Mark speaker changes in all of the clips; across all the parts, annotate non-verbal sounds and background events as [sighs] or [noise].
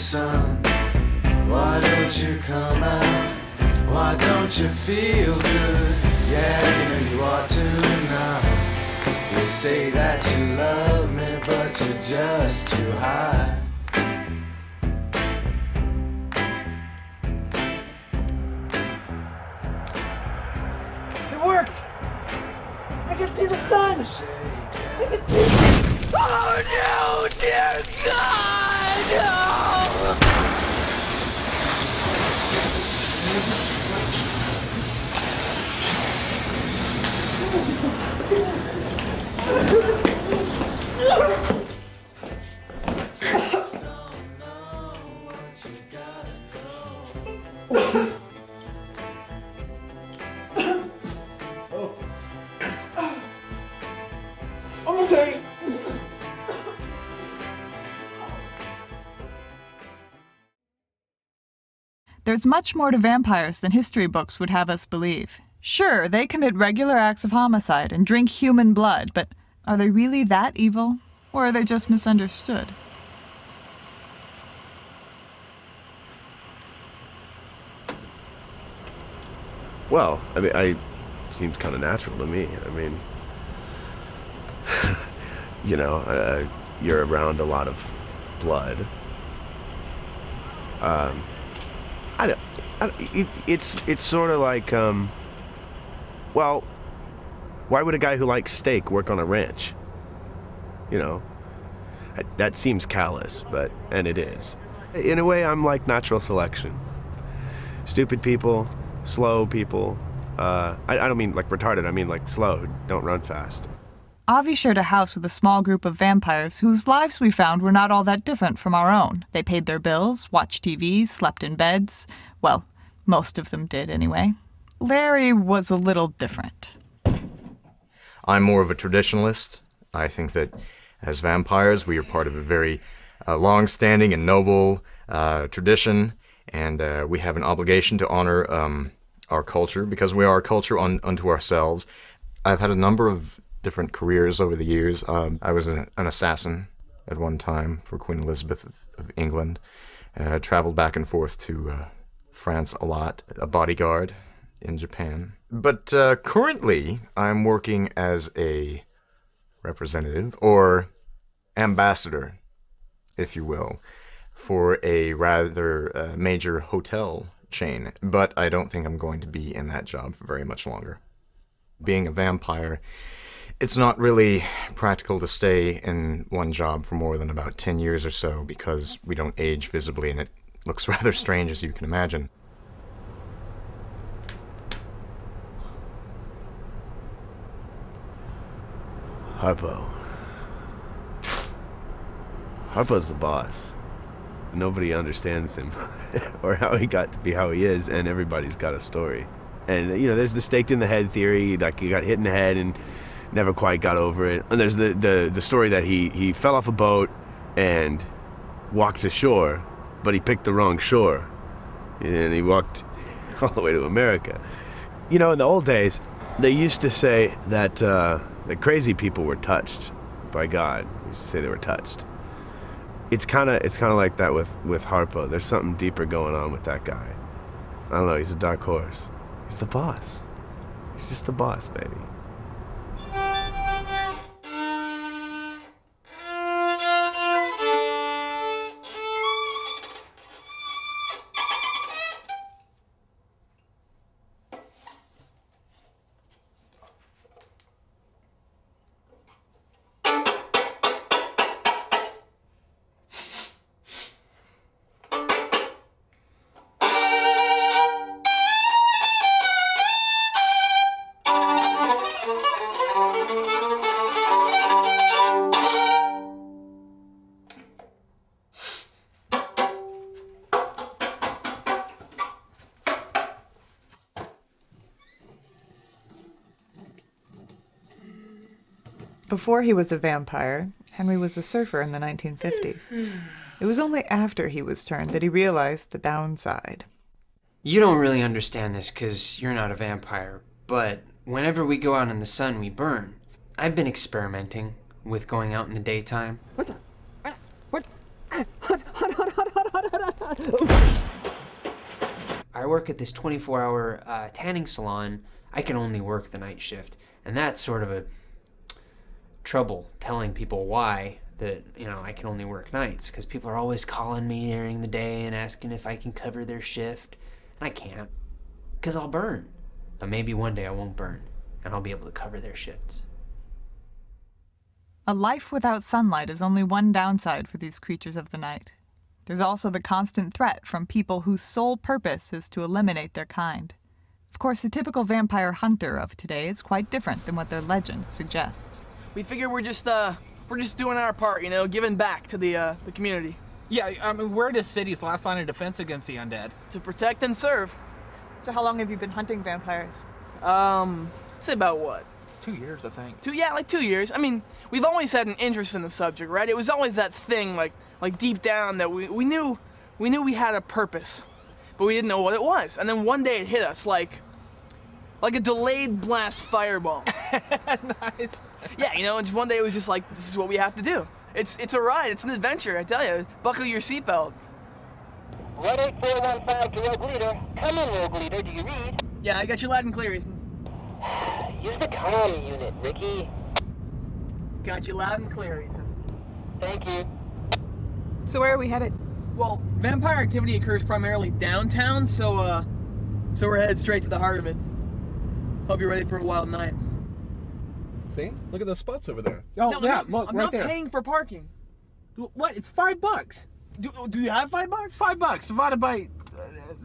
Speaker 1: sun? Why don't you come out? Why don't you feel good? Yeah, you know you ought to now. You say that you love me, but you're just too high.
Speaker 2: There's much more to vampires than history books would have us believe. Sure, they commit regular acts of homicide and drink human blood, but are they really that evil? Or are they just misunderstood?
Speaker 3: Well, I mean, I seems kind of natural to me. I mean, [laughs] you know, uh, you're around a lot of blood. Um, I don't. I don't it, it's it's sort of like, um, well, why would a guy who likes steak work on a ranch? You know, that, seems callous, but and it is. In a way, I'm like natural selection. Stupid people, slow people. Uh, I, I don't mean like retarded. I mean like slow, don't run fast.
Speaker 2: Avi shared a house with a small group of vampires whose lives we found were not all that different from our own. They paid their bills, watched TV, slept in beds. Well, most of them did anyway. Larry was a little different.
Speaker 4: I'm more of a traditionalist. I think that as vampires, we are part of a very uh, long standing and noble uh, tradition, and uh, we have an obligation to honor um, our culture because we are a culture un- unto ourselves. I've had a number of different careers over the years. Um, I was an, an, assassin at one time for Queen Elizabeth of, of England. Uh, traveled back and forth to uh, France a lot, a bodyguard in Japan. But uh, currently, I'm working as a representative or ambassador, if you will, for a rather uh, major hotel chain. But I don't think I'm going to be in that job for very much longer. Being a vampire, it's not really practical to stay in one job for more than about 10 years or so because we don't age visibly and it looks [laughs] rather strange as you can imagine.
Speaker 3: Harpo. Harpo's the boss. Nobody understands him [laughs] or how he got to be how he is, and everybody's got a story. And, you know, there's the staked in the head theory, like he got hit in the head and never quite got over it. And there's the, the, the story that he, he fell off a boat and walked ashore, but he picked the wrong shore. And he walked [laughs] all the way to America. You know, in the old days, they used to say that, uh, that crazy people were touched by God. They used to say they were touched. It's kind of it's kind of like that with with Harpo. There's something deeper going on with that guy. I don't know. He's a dark horse. He's the boss. He's just the boss, baby.
Speaker 2: Before he was a vampire, Henry was a surfer in the 1950s. It was only after he was turned that he realized the downside.
Speaker 5: You don't really understand this because you're not a vampire, but whenever we go out in the sun, we burn. I've been experimenting with going out in the daytime.
Speaker 6: What the? What? Hot, hot, hot, hot, hot, hot, hot,
Speaker 5: I work at this 24 hour uh, tanning salon. I can only work the night shift. And that's sort of a trouble telling people why that, you know, I can only work nights because people are always calling me during the day and asking if I can cover their shift. And I can't because I'll burn. But maybe one day I won't burn and I'll be able to cover their shifts.
Speaker 2: A life without sunlight is only one downside for these creatures of the night. There's also the constant threat from people whose sole purpose is to eliminate their kind. Of course, the typical vampire hunter of today is quite different than what their legend suggests.
Speaker 6: We figure we're just uh we're just doing our part, you know, giving back to the uh, the community
Speaker 7: Yeah, I mean, we're the city's last line of defense against the undead.
Speaker 6: to protect and serve.
Speaker 2: So, how long have you been hunting vampires?
Speaker 6: Um, say about what?
Speaker 7: It's two years, I think.
Speaker 6: Two yeah, like two years. I mean, we've always had an interest in the subject, right? It was always that thing, like like deep down that we we knew we knew we had a purpose, but we didn't know what it was. And then one day it hit us like like a delayed blast fireball. [laughs]
Speaker 7: Nice.
Speaker 6: yeah, you know, just one day it was just like this is what we have to do. It's it's a ride. It's an adventure. I tell you. Buckle your seatbelt.
Speaker 8: 18415 to Rogue Leader. Come in, Rogue Leader. Do you read?
Speaker 6: Yeah, I got you loud and clear, Ethan.
Speaker 8: Use the comm unit, Ricky.
Speaker 6: Got you loud and clear, Ethan.
Speaker 8: Thank you.
Speaker 2: So, where are we headed?
Speaker 6: Well, vampire activity occurs primarily downtown, so uh, so we're headed straight to the heart of it. Hope you're ready for a wild night.
Speaker 9: See? Look at those spots over there.
Speaker 7: Oh,
Speaker 6: No, I'm
Speaker 7: yeah,
Speaker 6: not,
Speaker 7: look,
Speaker 6: I'm
Speaker 7: right
Speaker 6: not
Speaker 7: there.
Speaker 6: paying for parking.
Speaker 7: What? It's five bucks.
Speaker 6: Do, do you have five bucks?
Speaker 7: Five bucks divided by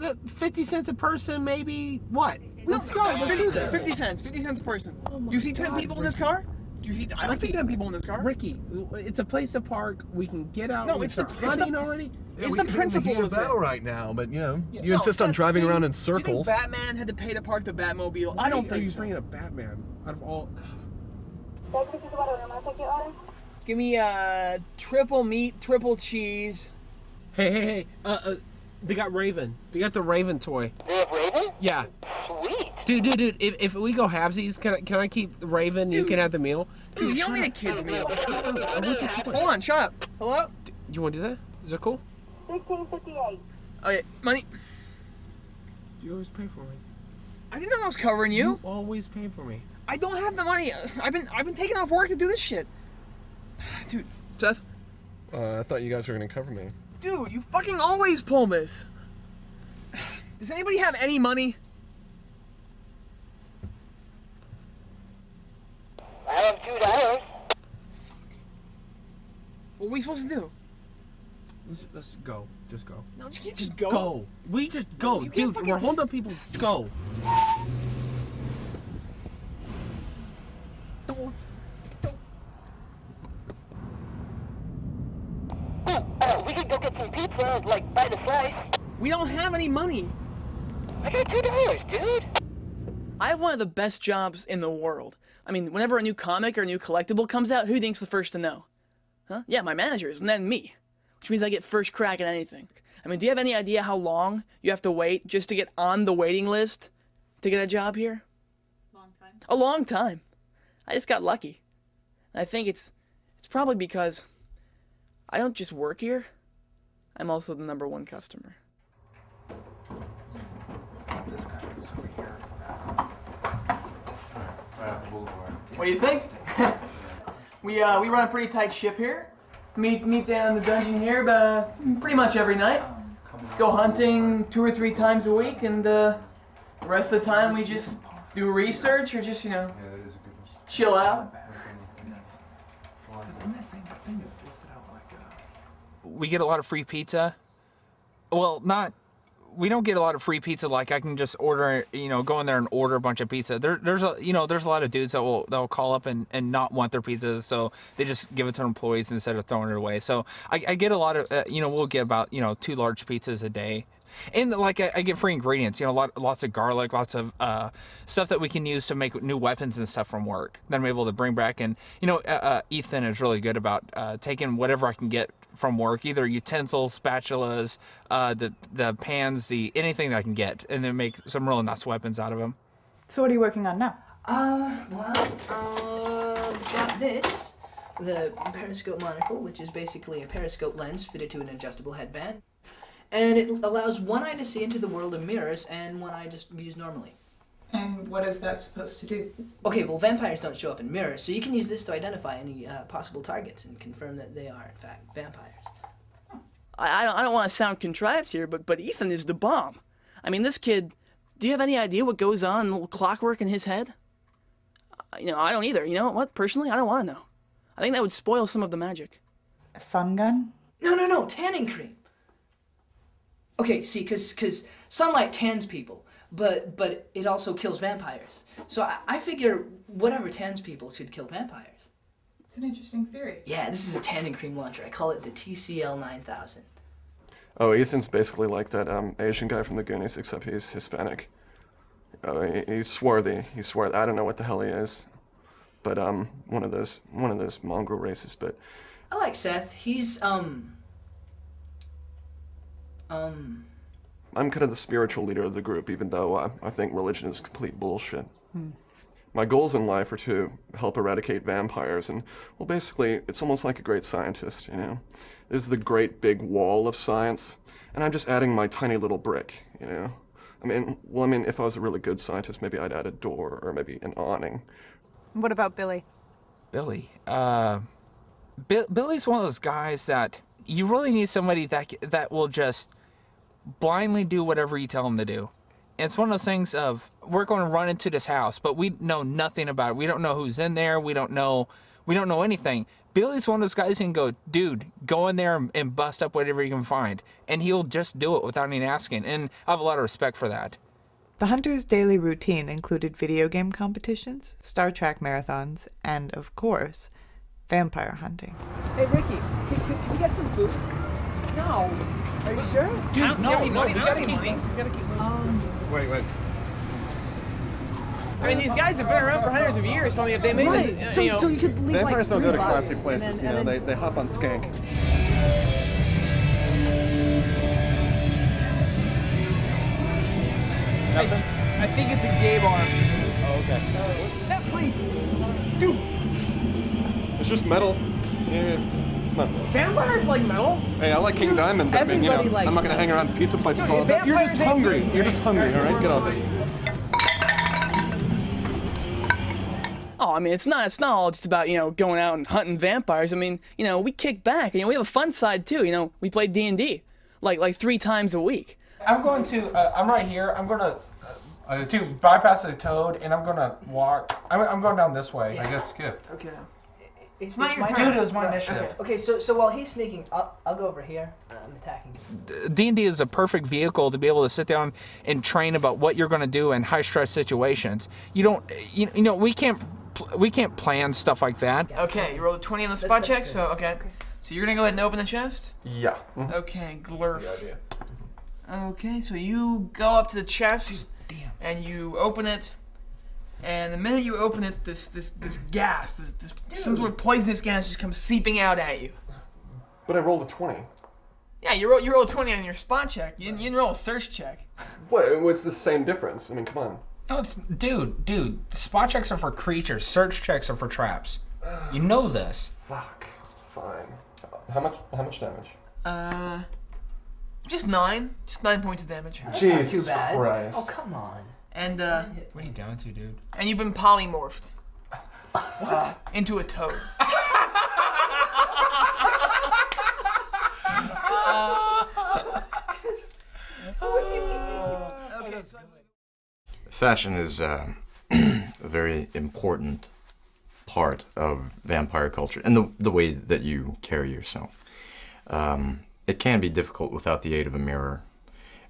Speaker 7: uh, uh, 50 cents a person, maybe. What? Let's go. Let's do this.
Speaker 6: 50 cents. 50 cents a person.
Speaker 7: Oh
Speaker 6: you see 10
Speaker 7: God,
Speaker 6: people in this car? Do you see? I don't see 10 people in this car.
Speaker 7: Ricky, it's a place to park. We can get out.
Speaker 6: No,
Speaker 7: we
Speaker 6: it's
Speaker 7: can
Speaker 6: the-
Speaker 7: start
Speaker 6: it's the-
Speaker 7: hunting already.
Speaker 6: It's
Speaker 9: we,
Speaker 6: the
Speaker 9: we-
Speaker 6: principle
Speaker 9: We can't
Speaker 6: of
Speaker 9: battle
Speaker 6: it.
Speaker 9: right now, but you know, you
Speaker 6: No,
Speaker 9: insist on
Speaker 6: that-
Speaker 9: driving
Speaker 6: see,
Speaker 9: around in
Speaker 6: do you think
Speaker 9: circles.
Speaker 6: Batman had to pay to park the Batmobile. I don't
Speaker 7: Are
Speaker 6: think
Speaker 7: you
Speaker 6: so.
Speaker 7: bringing a Batman out of all?
Speaker 6: Give me a triple meat, triple cheese.
Speaker 7: Hey, hey, hey! Uh, uh, they got Raven. They got the Raven toy.
Speaker 8: They have Raven?
Speaker 7: Yeah,
Speaker 8: Sweet.
Speaker 7: Dude, dude, dude. If, if we go halvesies, can I can I keep the Raven? You can have the meal.
Speaker 6: Dude, you don't need a kid's meal.
Speaker 7: I want the toy.
Speaker 6: Hold on, shut up. Hello?
Speaker 7: Do You want to do that? Is that cool?
Speaker 10: 1658.
Speaker 6: Okay, money.
Speaker 7: You always pay for me.
Speaker 6: I didn't know I was covering you.
Speaker 7: You always pay for me.
Speaker 6: I don't have the money. I've been I've been taking off work to do this shit. [sighs] Dude, Seth.
Speaker 9: Uh, I thought you guys were gonna cover me.
Speaker 6: Dude, you fucking always pull this. [sighs] Does anybody have any money?
Speaker 8: I have two dollars.
Speaker 6: What are we supposed to do?
Speaker 7: Let's, let's go. Just go.
Speaker 6: No, you can't just go.
Speaker 7: Go. We just go,
Speaker 6: you can't
Speaker 7: dude.
Speaker 6: fucking-
Speaker 7: We're holding up people. Go.
Speaker 6: Don't, don't.
Speaker 8: Oh, uh, we could go get some pizza, like by the slice.
Speaker 6: We don't have any money.
Speaker 8: I got two dollars, dude.
Speaker 6: I have one of the best jobs in the world. I mean, whenever a new comic or a new collectible comes out, who thinks the first to know? Huh? Yeah, my managers, and then me. Which means I get first crack at anything. I mean, do you have any idea how long you have to wait just to get on the waiting list to get a job here?
Speaker 2: Long time.
Speaker 6: A long time. I just got lucky. And I think it's it's probably because I don't just work here. I'm also the number one customer. What do you think? [laughs] we uh, we run a pretty tight ship here. Meet meet down in the dungeon here, but uh, pretty much every night. Go hunting two or three times a week, and uh, the rest of the time we just do research or just you know chill out.
Speaker 7: we get a lot of free pizza. Well, not. We don't get a lot of free pizza. Like I can just order, you know, go in there and order a bunch of pizza. There, there's a, you know, there's a lot of dudes that will that will call up and, and not want their pizzas, so they just give it to employees instead of throwing it away. So I, I get a lot of, uh, you know, we'll get about you know two large pizzas a day. And like I, I get free ingredients, you know, lot, lots of garlic, lots of uh, stuff that we can use to make new weapons and stuff from work. That I'm able to bring back, and you know, uh, uh, Ethan is really good about uh, taking whatever I can get from work, either utensils, spatulas, uh, the the pans, the anything that I can get, and then make some really nice weapons out of them.
Speaker 2: So, what are you working on now?
Speaker 11: Uh, well, uh, got this. The periscope monocle, which is basically a periscope lens fitted to an adjustable headband. and it allows one eye to see into the world of mirrors and one eye just views normally.
Speaker 2: And what is that supposed to do?
Speaker 11: Okay, well, vampires don't show up in mirrors, so you can use this to identify any uh, possible targets and confirm that they are, in fact, vampires.
Speaker 10: I, I don't, don't want to sound contrived here, but but Ethan is the bomb. I mean, this kid. Do you have any idea what goes on in the little clockwork in his head? Uh, you know, I don't either. You know what? Personally, I don't want to know. I think that would spoil some of the magic.
Speaker 2: A sun gun?
Speaker 11: No, no, no, tanning cream. Okay, see, cause, cause sunlight tans people, but but it also kills vampires. So I, I figure whatever tans people should kill vampires.
Speaker 2: It's an interesting theory.
Speaker 11: Yeah, this is a tanning cream launcher. I call it the TCL 9000.
Speaker 9: Oh, Ethan's basically like that um, Asian guy from the Goonies, except he's Hispanic. Uh, he, he's swarthy. He's swarthy. I don't know what the hell he is, but um, one of those one of those mongrel races. But
Speaker 11: I like Seth. He's um um
Speaker 9: I'm kind of the spiritual leader of the group, even though I, I think religion is complete bullshit.
Speaker 2: Hmm.
Speaker 9: My goals in life are to help eradicate vampires, and well, basically, it's almost like a great scientist, you know. There's the great big wall of science, and I'm just adding my tiny little brick, you know. I mean, well, I mean, if I was a really good scientist, maybe I'd add a door or maybe an awning.
Speaker 2: What about Billy?
Speaker 7: Billy. Uh, Bi- Billy's one of those guys that you really need somebody that that will just blindly do whatever you tell him to do. And it's one of those things of we're going to run into this house, but we know nothing about it. We don't know who's in there. We don't know. We don't know anything. Billy's one of those guys who can go, dude, go in there and- and bust up whatever you can find, and he'll just do it without even asking. And I have a lot of respect for that.
Speaker 2: The hunter's daily routine included video game competitions, Star Trek marathons, and, of course, vampire hunting.
Speaker 6: Hey, Ricky, can, can, can we get some food? No. Are you sure?
Speaker 7: Dude, no, no, we gotta keep
Speaker 6: money. We gotta keep
Speaker 11: Um,
Speaker 9: Wait, wait.
Speaker 6: I mean, these guys have been around for hundreds of years, so I mean, if they made
Speaker 11: right.
Speaker 6: it,
Speaker 11: so,
Speaker 6: you know,
Speaker 11: so you could leave
Speaker 9: Vampires
Speaker 11: like
Speaker 9: don't go to
Speaker 11: three
Speaker 9: classy places,
Speaker 11: then-
Speaker 9: you know.
Speaker 11: and
Speaker 9: They, they hop on skank.
Speaker 6: I, I think it's a gay bar.
Speaker 9: Oh, okay.
Speaker 6: That place, dude.
Speaker 9: It's just metal. Yeah. Come [laughs] on.
Speaker 6: Vampires like metal.
Speaker 9: Hey, I like King Diamond, but I mean, you know,
Speaker 11: everybody likes
Speaker 9: I'm not gonna hang around pizza places
Speaker 6: Dude,
Speaker 9: all the time. You're just hungry.
Speaker 6: good.
Speaker 9: You're just hungry. All right, get off it.
Speaker 10: Oh, I mean, it's not. It's not all just about you know going out and hunting vampires. I mean, you know, we kick back. You know, we have a fun side too. You know, we play D and D, like like three times a week.
Speaker 7: I'm going to. Uh, I'm right here. I'm gonna uh, uh, to bypass the toad, and I'm gonna walk. I'm, I'm going down this way. I get skipped.
Speaker 6: Okay.
Speaker 11: It's,
Speaker 6: not
Speaker 11: it's
Speaker 6: your
Speaker 11: my
Speaker 6: turn.
Speaker 7: Dude, it was my
Speaker 11: Right,
Speaker 7: initiative.
Speaker 11: Okay, okay, so so while he's sneaking, I'll, I'll go over here. Uh, I'm attacking.
Speaker 7: D and D is a perfect vehicle to be able to sit down and train about what you're going to do in high stress situations. You don't. You, you know, we can't. pl- We can't plan stuff like that.
Speaker 6: Okay, you rolled a 20 on the spot check, so okay. So you're gonna go ahead and open the chest?
Speaker 9: Yeah.
Speaker 6: Okay, glurf. Okay, so you go up to the chest and you open it, and the minute you open it, this this this gas, this this some sort of poisonous gas just comes seeping out at you.
Speaker 9: But I rolled a 20.
Speaker 6: Yeah, you roll you roll a 20 on your spot check. You didn't, you didn't roll a search check.
Speaker 9: What? What's the same difference? I mean, come on.
Speaker 7: No, it's dude, dude. Spot checks are for creatures. Search checks are for traps. You know this.
Speaker 9: Fuck. Fine. How much? How much damage?
Speaker 6: Uh, just nine, just nine points of damage.
Speaker 9: Jesus
Speaker 11: Too bad.
Speaker 9: Christ.
Speaker 11: Oh come on.
Speaker 6: And uh,
Speaker 7: What are you down to, dude?
Speaker 6: and you've been polymorphed. What? into a toad. [laughs]
Speaker 4: Fashion is uh, [clears throat] a very important part of vampire culture and the, the way that you carry yourself. Um, it can be difficult without the aid of a mirror.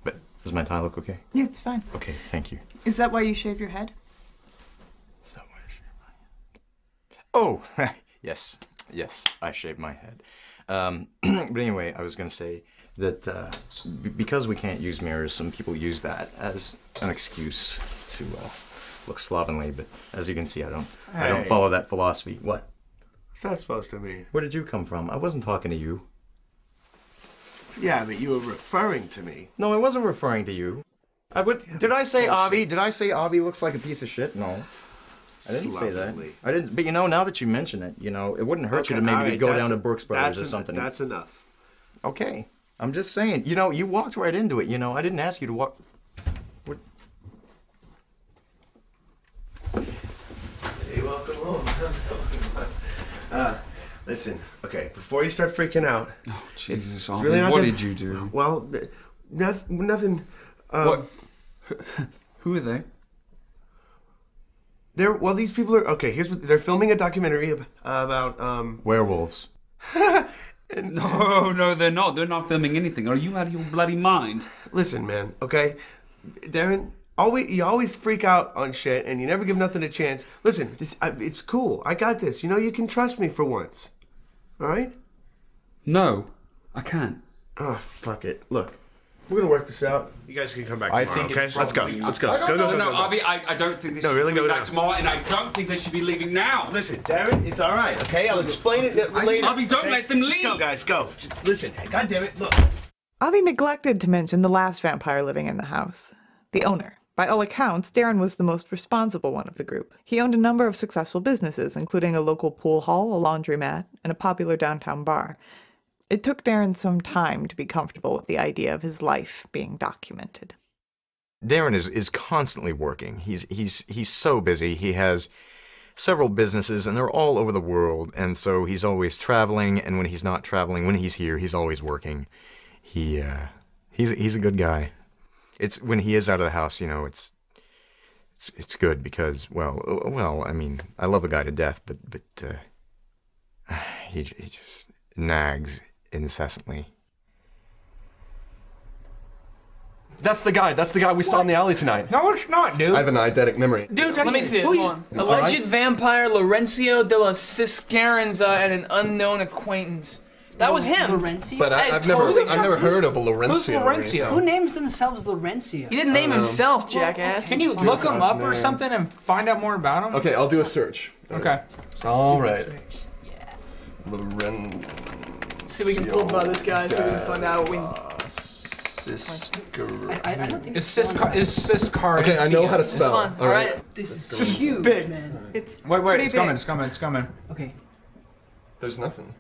Speaker 4: But does my tie look okay?
Speaker 2: Yeah, it's fine.
Speaker 4: Okay, thank you.
Speaker 2: Is that why you shave your head? So why should I?
Speaker 4: Oh, [laughs] yes, yes, I shave my head. Um, [clears throat] but anyway, I was going to say that uh, because we can't use mirrors, some people use that as an excuse to uh, look slovenly. But as you can see, I don't, I don't follow that philosophy. What?
Speaker 3: What's that supposed to mean?
Speaker 4: Where did you come from? I wasn't talking to you.
Speaker 3: Yeah, but you were referring to me.
Speaker 4: No, I wasn't referring to you. I would. Did I say Avi? Did I say Avi looks like a piece of shit? No. I didn't say that. I didn't. But you know, now that you mention it, you know, it wouldn't hurt you to maybe
Speaker 3: right,
Speaker 4: go
Speaker 3: that's
Speaker 4: down to Brooks Brothers
Speaker 3: that's
Speaker 4: or
Speaker 3: en-
Speaker 4: something.
Speaker 3: That's enough.
Speaker 4: Okay. I'm just saying, you know, you walked right into it. You know, I didn't ask you to walk. What?
Speaker 3: Hey, welcome home. [laughs] How's it going? Uh, listen, okay, before you start freaking out. Oh,
Speaker 12: Jesus,
Speaker 3: it's
Speaker 12: Ollie,
Speaker 3: really not
Speaker 12: what
Speaker 3: that-
Speaker 12: did you do?
Speaker 3: Well, nothing. nothing um,
Speaker 12: What? [laughs] Who are they?
Speaker 3: They're well. These people are okay. Here's what they're filming a documentary ab- about um [laughs]
Speaker 4: werewolves.
Speaker 12: no, no, they're not. They're not filming anything. Are you out of your bloody mind?
Speaker 3: Listen, man. Okay, Darren. Always, you always freak out on shit, and you never give nothing a chance. Listen, this I, it's cool. I got this. You know, you can trust me for once. All right?
Speaker 12: No, I can't.
Speaker 3: Oh, fuck it. Look, we're gonna work this out. You guys can come back Tomorrow, I
Speaker 4: think
Speaker 3: okay? Let's go. Let's go. Go, go, go,
Speaker 12: no,
Speaker 3: go, go.
Speaker 12: Avi, I, I don't think they
Speaker 3: No,
Speaker 12: should
Speaker 3: really,
Speaker 12: be
Speaker 3: go
Speaker 12: back
Speaker 3: now.
Speaker 12: tomorrow, and I don't think they should be leaving now.
Speaker 3: Listen, Darren, it's all right. Okay, I'll explain it later.
Speaker 12: Avi, don't
Speaker 3: okay?
Speaker 12: let them leave.
Speaker 3: Just go, guys. Go. Just listen. God damn it. Look.
Speaker 2: Avi neglected to mention the last vampire living in the house, the owner. By all accounts, Darren was the most responsible one of the group. He owned a number of successful businesses, including a local pool hall, a laundromat, and a popular downtown bar. It took Darren some time to be comfortable with the idea of his life being documented.
Speaker 4: Darren is, is constantly working. He's he's he's so busy. He has several businesses and they're all over the world and so he's always traveling and when he's not traveling, when he's here, he's always working. He uh he's he's a good guy. It's when he is out of the house, you know, it's it's it's good because well, uh, well, I mean, I love the guy to death, but but uh [sighs] he he just nags incessantly.
Speaker 9: That's the guy. That's the guy we saw in the alley tonight.
Speaker 7: No, it's not, dude.
Speaker 9: I have an eidetic memory.
Speaker 7: Dude,
Speaker 6: Let me see it.
Speaker 7: Who
Speaker 6: Hold
Speaker 7: you-
Speaker 6: on. Alleged vampire Lorenzo de los Ciscaranza and an unknown acquaintance. That was him.
Speaker 11: Lorenzo?
Speaker 9: But I,
Speaker 6: That is
Speaker 9: I've never,
Speaker 6: totally
Speaker 9: I've never
Speaker 6: fucking-
Speaker 9: heard of a Lorenzo.
Speaker 7: Who's Lorenzo?
Speaker 11: Who names themselves Lorenzo?
Speaker 6: He didn't name um, himself, jackass.
Speaker 7: Can you look him up or something and find out more about him?
Speaker 9: Okay, I'll do a search.
Speaker 7: Okay.
Speaker 9: It's all right. Lorenzo.
Speaker 6: See if we can pull about this guy so we can find out what we.
Speaker 9: Ciscar-
Speaker 11: I, I don't think
Speaker 7: Is this car? Is this car?
Speaker 9: Okay, I know how to spell.
Speaker 6: Come on,
Speaker 9: All right.
Speaker 6: alright.
Speaker 11: This is
Speaker 6: This is
Speaker 11: huge,
Speaker 6: big.
Speaker 11: man.
Speaker 6: It's
Speaker 7: Wait, wait,
Speaker 6: pretty
Speaker 7: it's coming,
Speaker 6: big.
Speaker 7: it's coming, it's coming.
Speaker 11: Okay,
Speaker 9: There's nothing.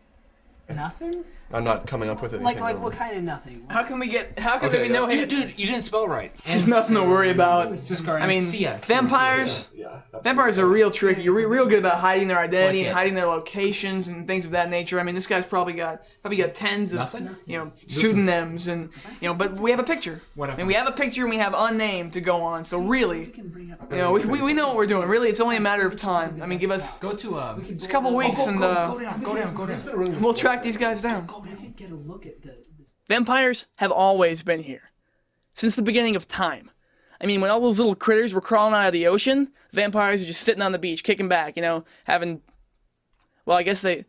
Speaker 11: Nothing.
Speaker 9: I'm not coming up with anything.
Speaker 11: Like, like what kind of nothing?
Speaker 6: How can we get? How can
Speaker 9: Okay,
Speaker 6: we know
Speaker 9: yeah.
Speaker 6: him?
Speaker 7: Dude, dude, you didn't spell right. [laughs]
Speaker 6: There's nothing to worry about.
Speaker 7: Ciscar
Speaker 6: I mean,
Speaker 7: Cia.
Speaker 6: vampires.
Speaker 9: Yeah.
Speaker 6: Vampires are real tricky. You're re- real good about hiding their identity
Speaker 7: Like
Speaker 6: and hiding their locations and things of that nature. I mean, this guy's probably got probably got tens of
Speaker 7: Nothing?
Speaker 6: you know pseudonyms and you know, but we have a picture.
Speaker 7: Whatever.
Speaker 6: And we have a picture and we have unnamed to go on. So really,
Speaker 11: can
Speaker 6: you know, we, we, we know what we're doing. Really, it's only a matter of time. I mean, give us
Speaker 7: Go to um.
Speaker 6: a couple weeks
Speaker 7: go,
Speaker 6: and
Speaker 7: go,
Speaker 6: uh,
Speaker 7: go down, go down, go down.
Speaker 6: we'll track these guys down.
Speaker 11: Go, we could get a look at the. the
Speaker 6: Vampires have always been here. Since the beginning of time. I mean, when all those little critters were crawling out of the ocean, vampires were just sitting on the beach, kicking back, you know, having. Well, I guess they.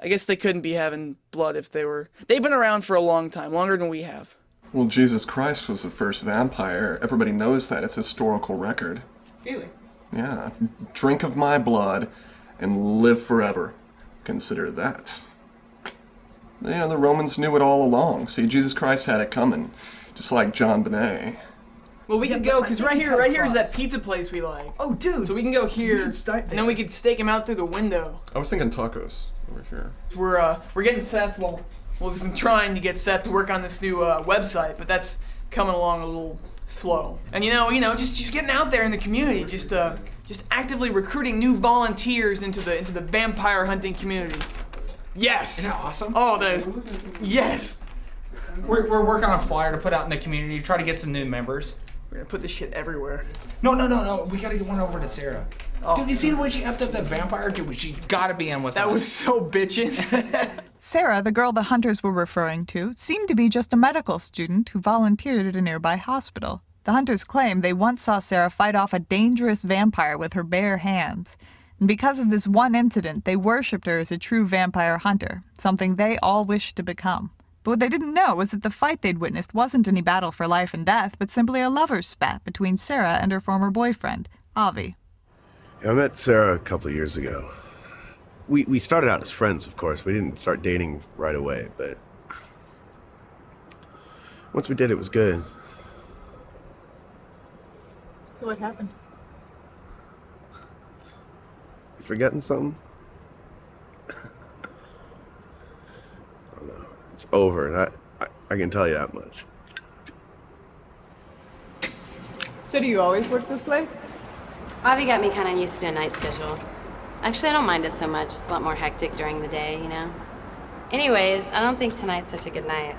Speaker 6: I guess they couldn't be having blood if they were. They've been around for a long time, longer than we have.
Speaker 9: Well, Jesus Christ was the first vampire. Everybody knows that. It's historical record.
Speaker 6: Really?
Speaker 9: Yeah. Drink of my blood and live forever. Consider that. You know, the Romans knew it all along. See, Jesus Christ had it coming. Just like JonBenét.
Speaker 6: Well, we could go because right here, right here is that pizza place we like.
Speaker 11: oh, dude.
Speaker 6: So we can go here,
Speaker 11: can start
Speaker 6: and then we could stake him out through the window.
Speaker 9: I was thinking tacos over here.
Speaker 6: We're uh, we're getting Seth. Well, well, we've been trying to get Seth to work on this new uh, website, but that's coming along a little slow. And you know, you know, just just getting out there in the community, just uh, just actively recruiting new volunteers into the into the vampire hunting community. Yes.
Speaker 7: Isn't that awesome?
Speaker 6: Oh, that is. Yes.
Speaker 7: We're, we're working on a flyer to put out in the community, to try to get some new members.
Speaker 6: We're gonna put this shit everywhere.
Speaker 7: No, no, no, no. We gotta get one over to Sarah.
Speaker 6: Oh.
Speaker 7: Dude, you see the way she effed up that vampire? Dude, she gotta be in with
Speaker 6: That
Speaker 7: us.
Speaker 6: was so bitchin'. [laughs]
Speaker 2: Sarah, the girl the hunters were referring to, seemed to be just a medical student who volunteered at a nearby hospital. The hunters claim they once saw Sarah fight off a dangerous vampire with her bare hands. And because of this one incident, they worshipped her as a true vampire hunter, something they all wished to become. But what they didn't know was that the fight they'd witnessed wasn't any battle for life and death, but simply a lover's spat between Sarah and her former boyfriend, Avi.
Speaker 3: I met Sarah a couple of years ago. We we started out as friends, of course. We didn't start dating right away, but once we did, it was good.
Speaker 2: So what happened?
Speaker 3: You forgetting something? I don't know. It's over. That I, I can tell you that much.
Speaker 2: So do you always work this late?
Speaker 13: Avi got me kind of used to a night schedule. Actually, I don't mind it so much. It's a lot more hectic during the day, you know? Anyways, I don't think tonight's such a good night.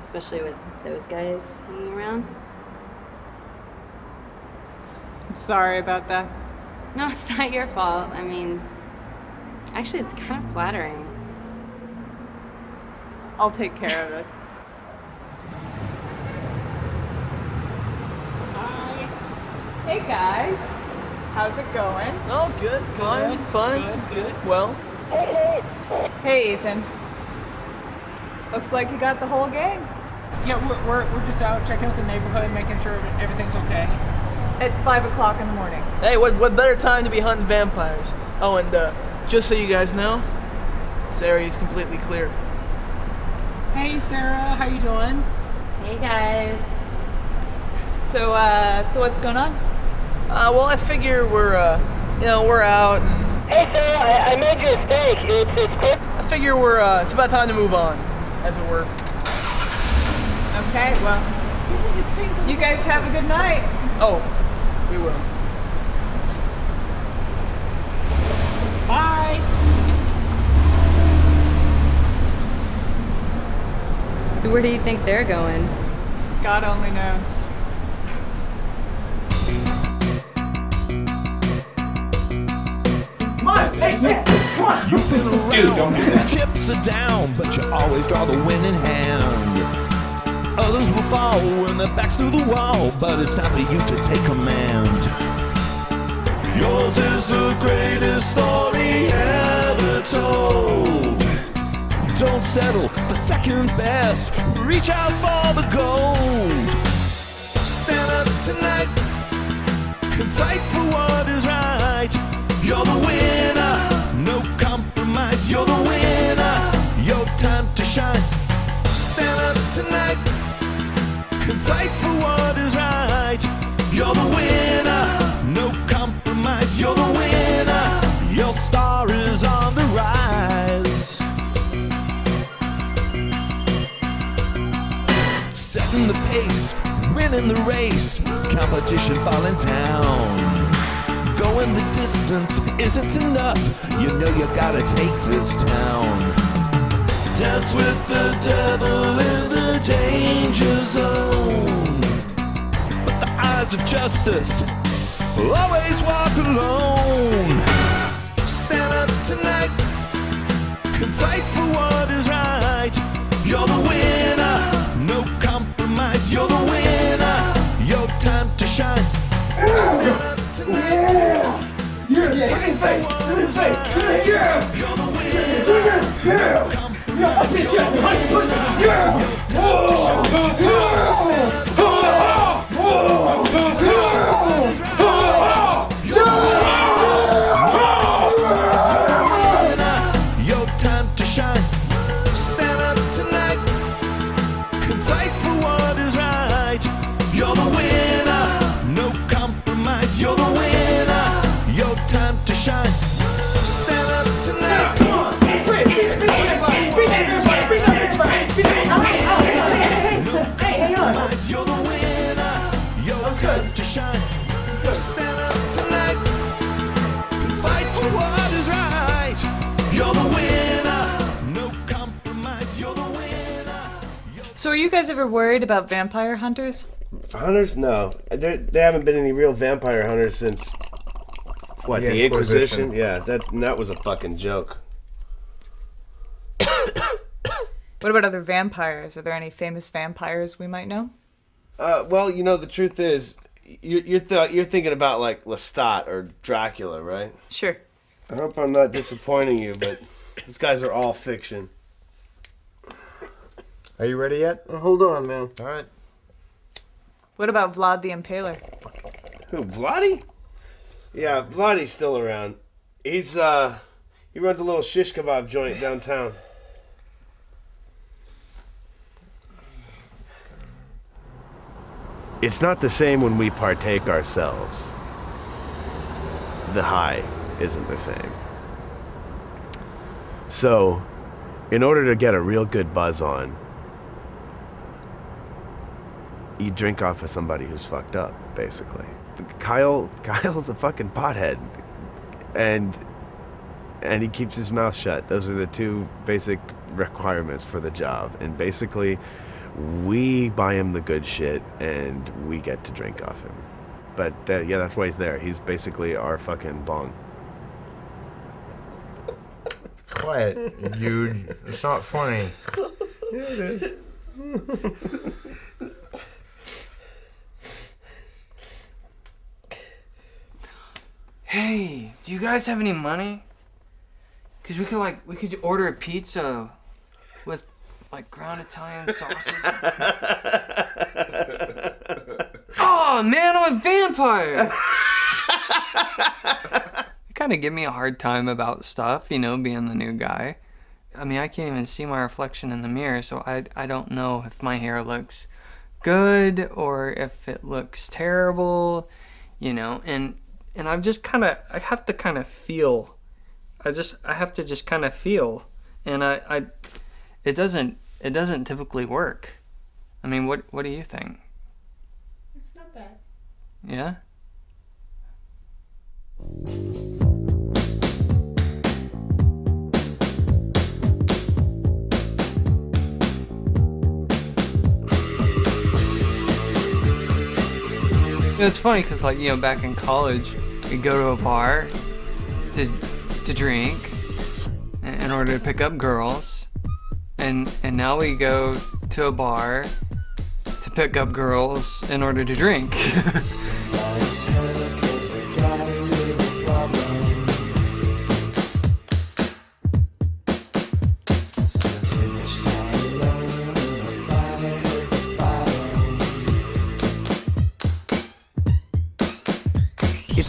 Speaker 13: Especially with those guys hanging around.
Speaker 2: I'm sorry about that.
Speaker 13: No, it's not your fault. I mean, actually, it's kind of flattering.
Speaker 2: I'll take care of it. Hi. Hey guys, how's it going?
Speaker 6: Oh, good, fine, fine,
Speaker 2: good, good.
Speaker 6: Well,
Speaker 2: Hey Ethan. Looks like you got the whole gang.
Speaker 7: Yeah, we're, we're, we're just out checking out the neighborhood, making sure everything's okay.
Speaker 2: At five o'clock in the morning.
Speaker 6: hey, what what better time to be hunting vampires? Oh, and uh, just so you guys know, this area is completely clear.
Speaker 7: Hey Sarah, how you doing?
Speaker 13: Hey guys.
Speaker 2: So, uh, so what's going on?
Speaker 6: Uh, well, I figure we're, uh, you know, we're out, and
Speaker 8: Hey, Sarah, I, I made you a steak. It's it's quick.
Speaker 6: I figure we're, uh, it's about time to move on, as it were.
Speaker 2: Okay, well, you guys have a good night.
Speaker 6: Oh, we will.
Speaker 7: Bye.
Speaker 13: So where do you think they're going?
Speaker 2: God only knows.
Speaker 6: Come on, hey, hey, come on.
Speaker 14: You've been around.
Speaker 12: Dude, don't do that.
Speaker 14: Chips are down, but you always draw the winning hand. Others will fall when their backs to the wall, but it's time for you to take command. Yours is the greatest story ever told. Don't settle for second best. Reach out for the gold. Stand up tonight and fight for what is right. You're the winner, no compromise. You're the winner, your time to shine. Stand up tonight fight for what is right. You're the winner, no compromise. You're the winner, your star is on the rise. Setting the pace, winning the race, competition falling down. Going the distance isn't enough, you know you gotta take this town. Dance with the devil in the danger zone. But the eyes of justice will always walk alone. Stand up tonight and fight for what is right. You're the winner, no compromise. You're the winner, your time to shine. Stand up tonight.
Speaker 1: Yeah,
Speaker 14: Fight for what is right.
Speaker 1: Yeah.
Speaker 14: You're the winner.
Speaker 1: Yeah. Yeah
Speaker 14: to
Speaker 2: show you. Guys ever worried about vampire hunters?
Speaker 3: Hunters? No, there there haven't been any real vampire hunters since what
Speaker 4: The
Speaker 3: the, Inquisition.
Speaker 4: Inquisition.
Speaker 3: Yeah, that that was a fucking joke.
Speaker 2: What about other vampires? Are there any famous vampires we might know?
Speaker 3: Uh, well, you know the truth is, you're you're, th- you're thinking about like Lestat or Dracula, right?
Speaker 2: Sure.
Speaker 3: I hope I'm not disappointing you, but these guys are all fiction.
Speaker 4: Are you ready yet?
Speaker 3: Uh, hold on, man.
Speaker 4: All right.
Speaker 2: What about Vlad the Impaler?
Speaker 3: Who, Vladdy? Yeah, Vladdy's still around. He's uh, he runs a little shish kebab joint downtown. It's not the same when we partake ourselves. The high isn't the same. So, in order to get a real good buzz on, you drink off of somebody who's fucked up, basically. Kyle, [laughs] Kyle's a fucking pothead, and and he keeps his mouth shut. Those are the two basic requirements for the job. And basically, we buy him the good shit, and we get to drink off him. But uh, yeah, that's why he's there. He's basically our fucking bong.
Speaker 4: Quiet, dude. It's not funny. [laughs]
Speaker 3: Yeah, it is. [laughs]
Speaker 15: Hey, do you guys have any money? Cause we could like we could order a pizza with like ground Italian sausage. [laughs] oh man, I'm a vampire. they kind of give me a hard time about stuff, you know, being the new guy. I mean, I can't even see my reflection in the mirror, so I I don't know if my hair looks good or if it looks terrible, you know, and and I've just kind of I have to kind of feel. I just I have to just kind of feel, and I I it doesn't it doesn't typically work. I mean, what what do you think?
Speaker 2: It's not bad.
Speaker 15: Yeah. It's funny because, like, you know, back in college, we'd go to a bar to to drink in in order to pick up girls, and and now we go to a bar to pick up girls in order to drink. [laughs] [laughs]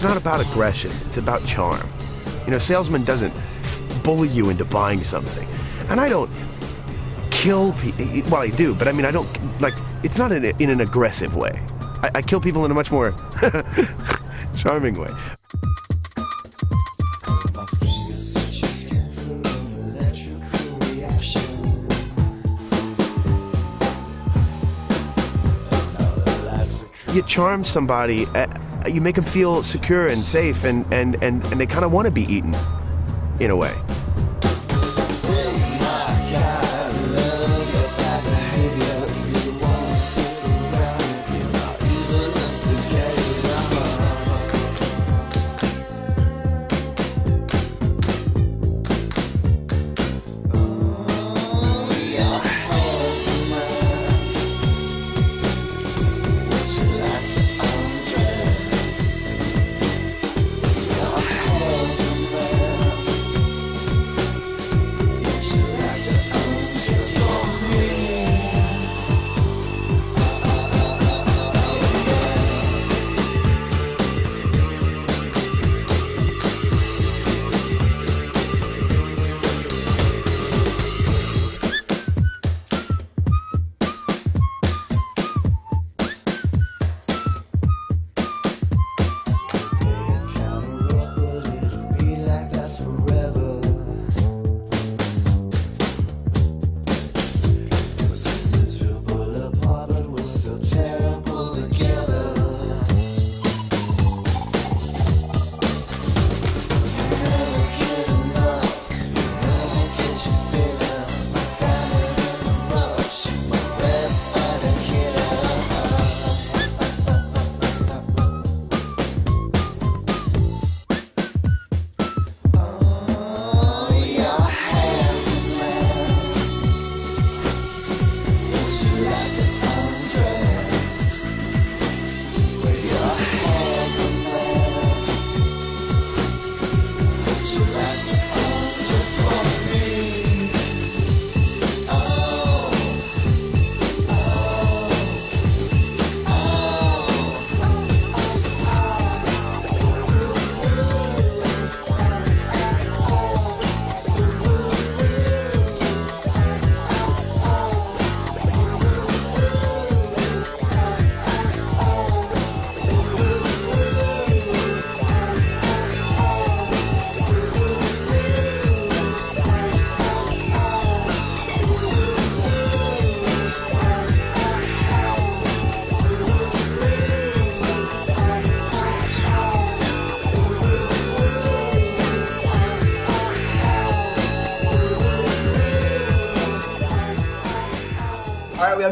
Speaker 3: It's not about aggression, it's about charm. You know, salesman doesn't bully you into buying something. And I don't kill people. Well, I do, but I mean, I don't, like, it's not in, a, in an aggressive way. I, I kill people in a much more [laughs] charming way. You charm somebody, uh, you make them feel secure and safe, and, and, and, and they kind of want to be eaten, in a way.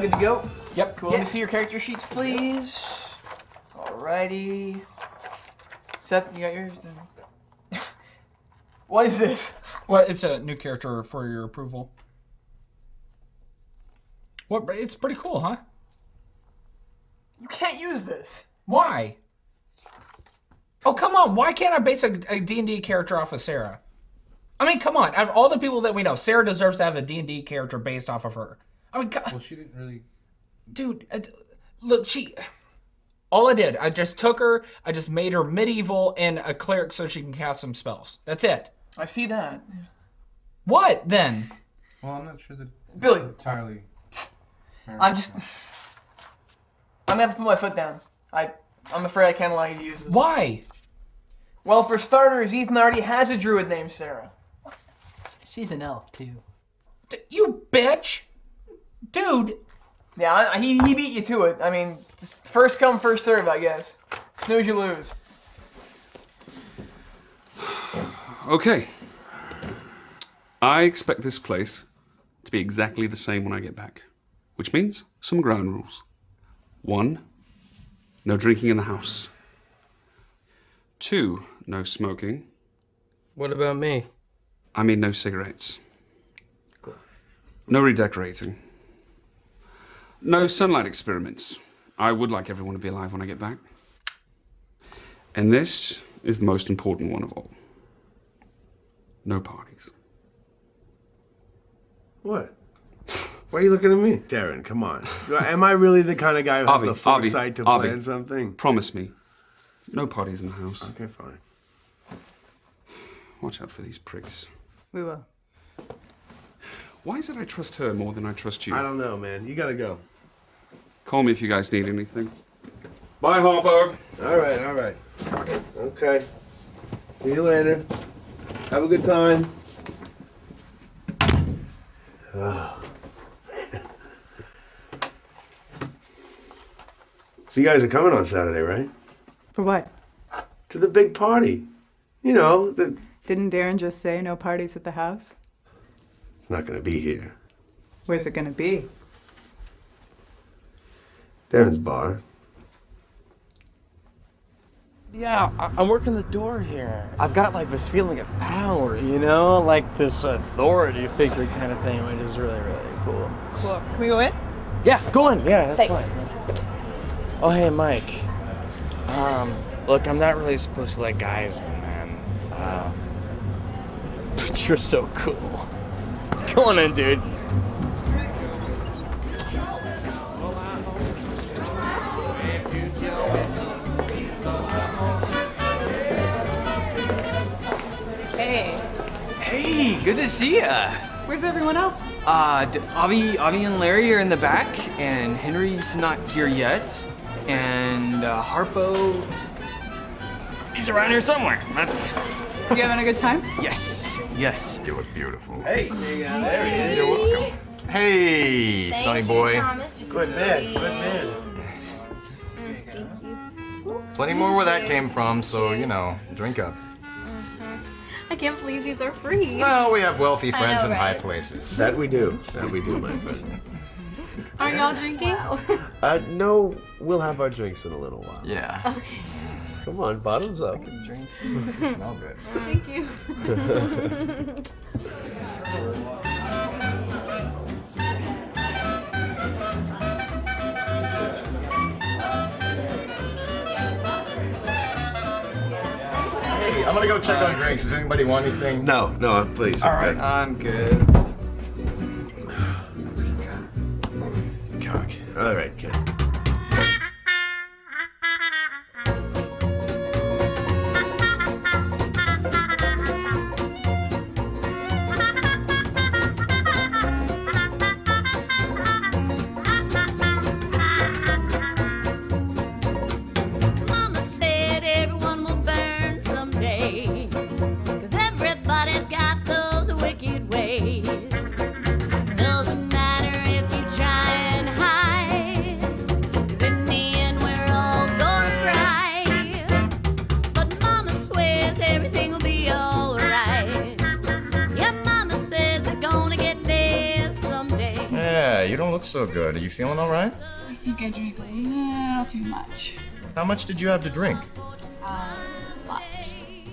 Speaker 6: Good to go?
Speaker 7: Yep.
Speaker 6: Cool. Let me see your character sheets, please. Alrighty. Seth, you got yours then. [laughs] what is this?
Speaker 12: Well, it's a new character for your approval. What? It's pretty cool, huh?
Speaker 6: You can't use this.
Speaker 12: Why? Oh, come on. Why can't I base a, a D&D character off of Sarah? I mean, come on. Out of all the people that we know, Sarah deserves to have a D&D character based off of her. I mean, well,
Speaker 16: she didn't really.
Speaker 12: Dude, uh, look, she. All I did, I just took her, I just made her medieval and a cleric so she can cast some spells. That's it.
Speaker 6: I see that.
Speaker 12: What then?
Speaker 16: Well, I'm not sure that
Speaker 6: Billy.
Speaker 16: entirely.
Speaker 6: I'm just. I'm gonna have to put my foot down. I, I'm afraid I can't allow you to use this.
Speaker 12: Why?
Speaker 6: Well, for starters, Ethan already has a druid named Sarah.
Speaker 11: She's an elf too.
Speaker 12: You bitch! Dude!
Speaker 6: Yeah, he, he beat you to it. I mean, first come, first serve, I guess. Snooze, you lose.
Speaker 12: Okay. I expect this place to be exactly the same when I get back, which means some ground rules. One, no drinking in the house. Two, no smoking.
Speaker 17: What about me?
Speaker 12: I mean, no cigarettes. Cool. No redecorating. No sunlight experiments. I would like everyone to be alive when I get back. And this is the most important one of all. No parties.
Speaker 3: What? Why are you looking at me? Darren, come on. Am I really the kind of guy who has
Speaker 12: Avi,
Speaker 3: the foresight
Speaker 12: Avi,
Speaker 3: to
Speaker 12: Avi,
Speaker 3: plan something?
Speaker 12: Promise me. No parties in the house.
Speaker 3: Okay, fine.
Speaker 12: Watch out for these pricks.
Speaker 2: We will.
Speaker 12: Why is it I trust her more than I trust you?
Speaker 3: I don't know, man. You gotta go.
Speaker 12: Call me if you guys need anything. Bye, Harpo.
Speaker 3: All right, all right. Okay. See you later. Have a good time. Ah. [sighs] so you guys are coming on Saturday, right?
Speaker 18: For what?
Speaker 3: To the big party. You know, the,
Speaker 18: Didn't Darren just say no parties at the house?
Speaker 3: it's not gonna be here.
Speaker 18: Where's it gonna be?
Speaker 3: Darren's bar.
Speaker 17: Yeah, I- I'm working the door here. I've got like this feeling of power, you know, like this authority figure kind of thing, which is really, really cool.
Speaker 18: Cool. Can we go in?
Speaker 17: Yeah, go in. Yeah, that's
Speaker 18: Thanks.
Speaker 17: fine. Oh, hey, Mike. Um, look, I'm not really supposed to let guys in, man. Uh, but [laughs] you're so cool. Go on in, dude.
Speaker 19: Good to see ya.
Speaker 18: where's everyone else?
Speaker 19: Uh, D- Avi, Avi and Larry are in the back, and Henry's not here yet, and uh, Harpo, he's around here somewhere.
Speaker 18: You having a good time? [laughs]
Speaker 19: yes, yes.
Speaker 4: You look beautiful.
Speaker 19: Hey,
Speaker 4: there he is. You're welcome. Hey, Sonny boy.
Speaker 3: Good man, good man.
Speaker 4: Plenty more where that came from, so you know, drink up.
Speaker 13: I can't believe these are free.
Speaker 4: Well, we have wealthy friends
Speaker 13: know,
Speaker 4: in high places.
Speaker 3: That we do. That we do, my [laughs] friend.
Speaker 13: Are y'all drinking? [laughs]
Speaker 3: Uh, no, we'll have our drinks in a little while.
Speaker 4: Yeah.
Speaker 13: Okay.
Speaker 3: Come on, bottoms up.
Speaker 4: Drink. Smell good.
Speaker 13: Thank you. [laughs]
Speaker 4: I'm gonna go check on drinks. Does anybody want anything?
Speaker 3: No, no, please.
Speaker 19: All right, I'm good. [sighs]
Speaker 3: Cock. All right, kid.
Speaker 4: Don't look so good. Are you feeling all right?
Speaker 16: I think I drank a little too much.
Speaker 4: How much did you have to drink?
Speaker 16: Uh, lot.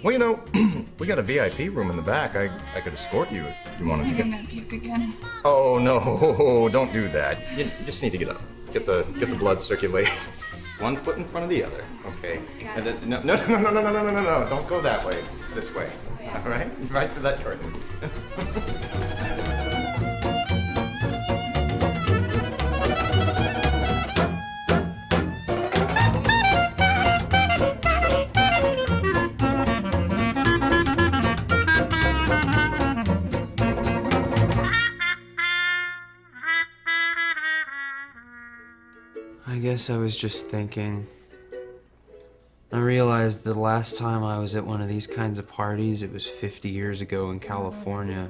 Speaker 4: Well, you know, [clears throat] we got a VIP room in the back. I, I could escort you if you
Speaker 16: I
Speaker 4: wanted to
Speaker 16: think
Speaker 4: get.
Speaker 16: I'm gonna puke again.
Speaker 4: Oh no! [laughs] Don't do that. You you just need to get up. Get the get the blood circulating. [laughs] One foot in front of the other. Okay. And then- No, [laughs] no, no, no, no, no, no, no, no! Don't go that way. It's this way. All right. Right to that curtain.
Speaker 19: Guess I was just thinking. I realized the last time I was at one of these kinds of parties, it was 50 years ago in California.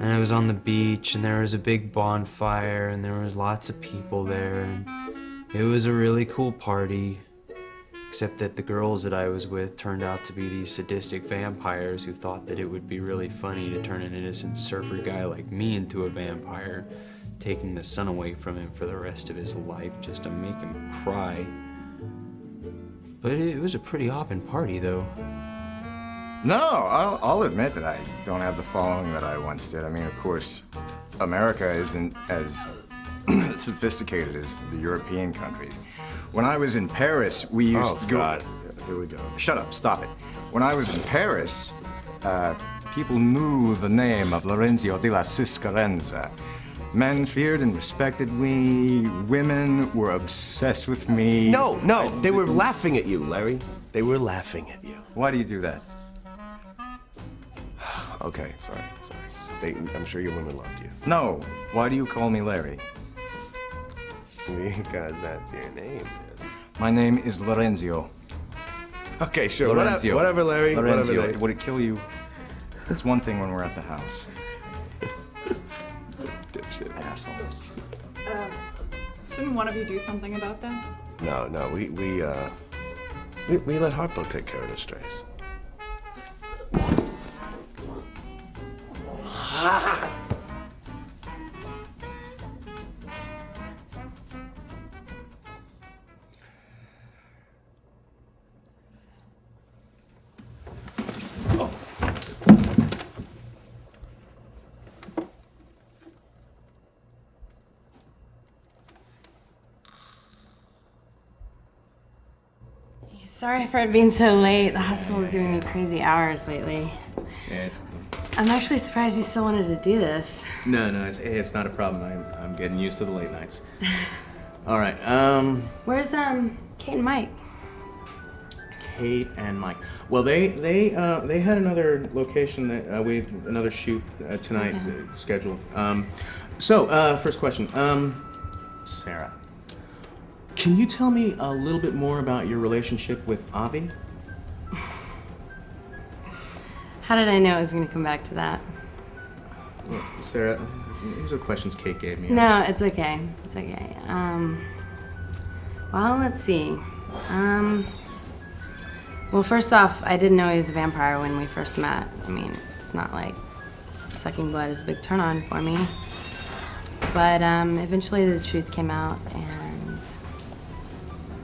Speaker 19: And I was on the beach, and there was a big bonfire, and there was lots of people there. And it was a really cool party. Except that the girls that I was with turned out to be these sadistic vampires who thought that it would be really funny to turn an innocent surfer guy like me into a vampire, taking the sun away from him for the rest of his life just to make him cry. But it was a pretty hopping party, though.
Speaker 4: No, I'll, I'll admit that I don't have the following that I once did. I mean, of course, America isn't as [clears throat] sophisticated as the European countries. When I was in Paris, we used
Speaker 3: Oh,
Speaker 4: to go.
Speaker 3: God. Here we go.
Speaker 4: Shut up, stop it. When I was in Paris, uh, people knew the name of Lorenzo di la Siscarenza. Men feared and respected me. Women were obsessed with me.
Speaker 3: No, no, they were laughing at you, Larry. They were laughing at you.
Speaker 4: Why do you do that? [sighs]
Speaker 3: Okay, sorry, sorry. They, I'm sure your women loved you.
Speaker 4: No. Why do you call me Larry?
Speaker 3: Because that's your name.
Speaker 4: My name is Lorenzo.
Speaker 3: Okay, sure. Whatever, whatever, Larry.
Speaker 4: Lorenzo.
Speaker 3: Whatever, Larry.
Speaker 4: Would it kill you? It's one thing when we're at the house.
Speaker 3: Dipshit.
Speaker 4: Asshole.
Speaker 2: Um, shouldn't one of you do something about that?
Speaker 3: No, no, we we uh we, we let Harpo take care of the strays.
Speaker 13: Sorry for it being so late. The hospital's giving me crazy hours lately.
Speaker 20: Yeah,
Speaker 13: I'm actually surprised you still wanted to do this.
Speaker 20: no, no, it's, it's not a problem. I'm, I'm getting used to the late nights. [laughs] All right, um,
Speaker 13: Where's um Kate and Mike?
Speaker 20: Kate and Mike. Well, they they uh, they had another location that uh, we another shoot uh, tonight uh, scheduled. Um, so uh, first question, um, Sarah, can you tell me a little bit more about your relationship with Avi? [sighs]
Speaker 13: How did I know I was gonna come back to that?
Speaker 20: Well, Sarah, these are questions Kate gave me.
Speaker 13: No, it's okay. It's okay. Um, well, let's see. Um, well, first off, I didn't know he was a vampire when we first met. I mean, it's not like sucking blood is a big turn on for me. But um, eventually the truth came out, and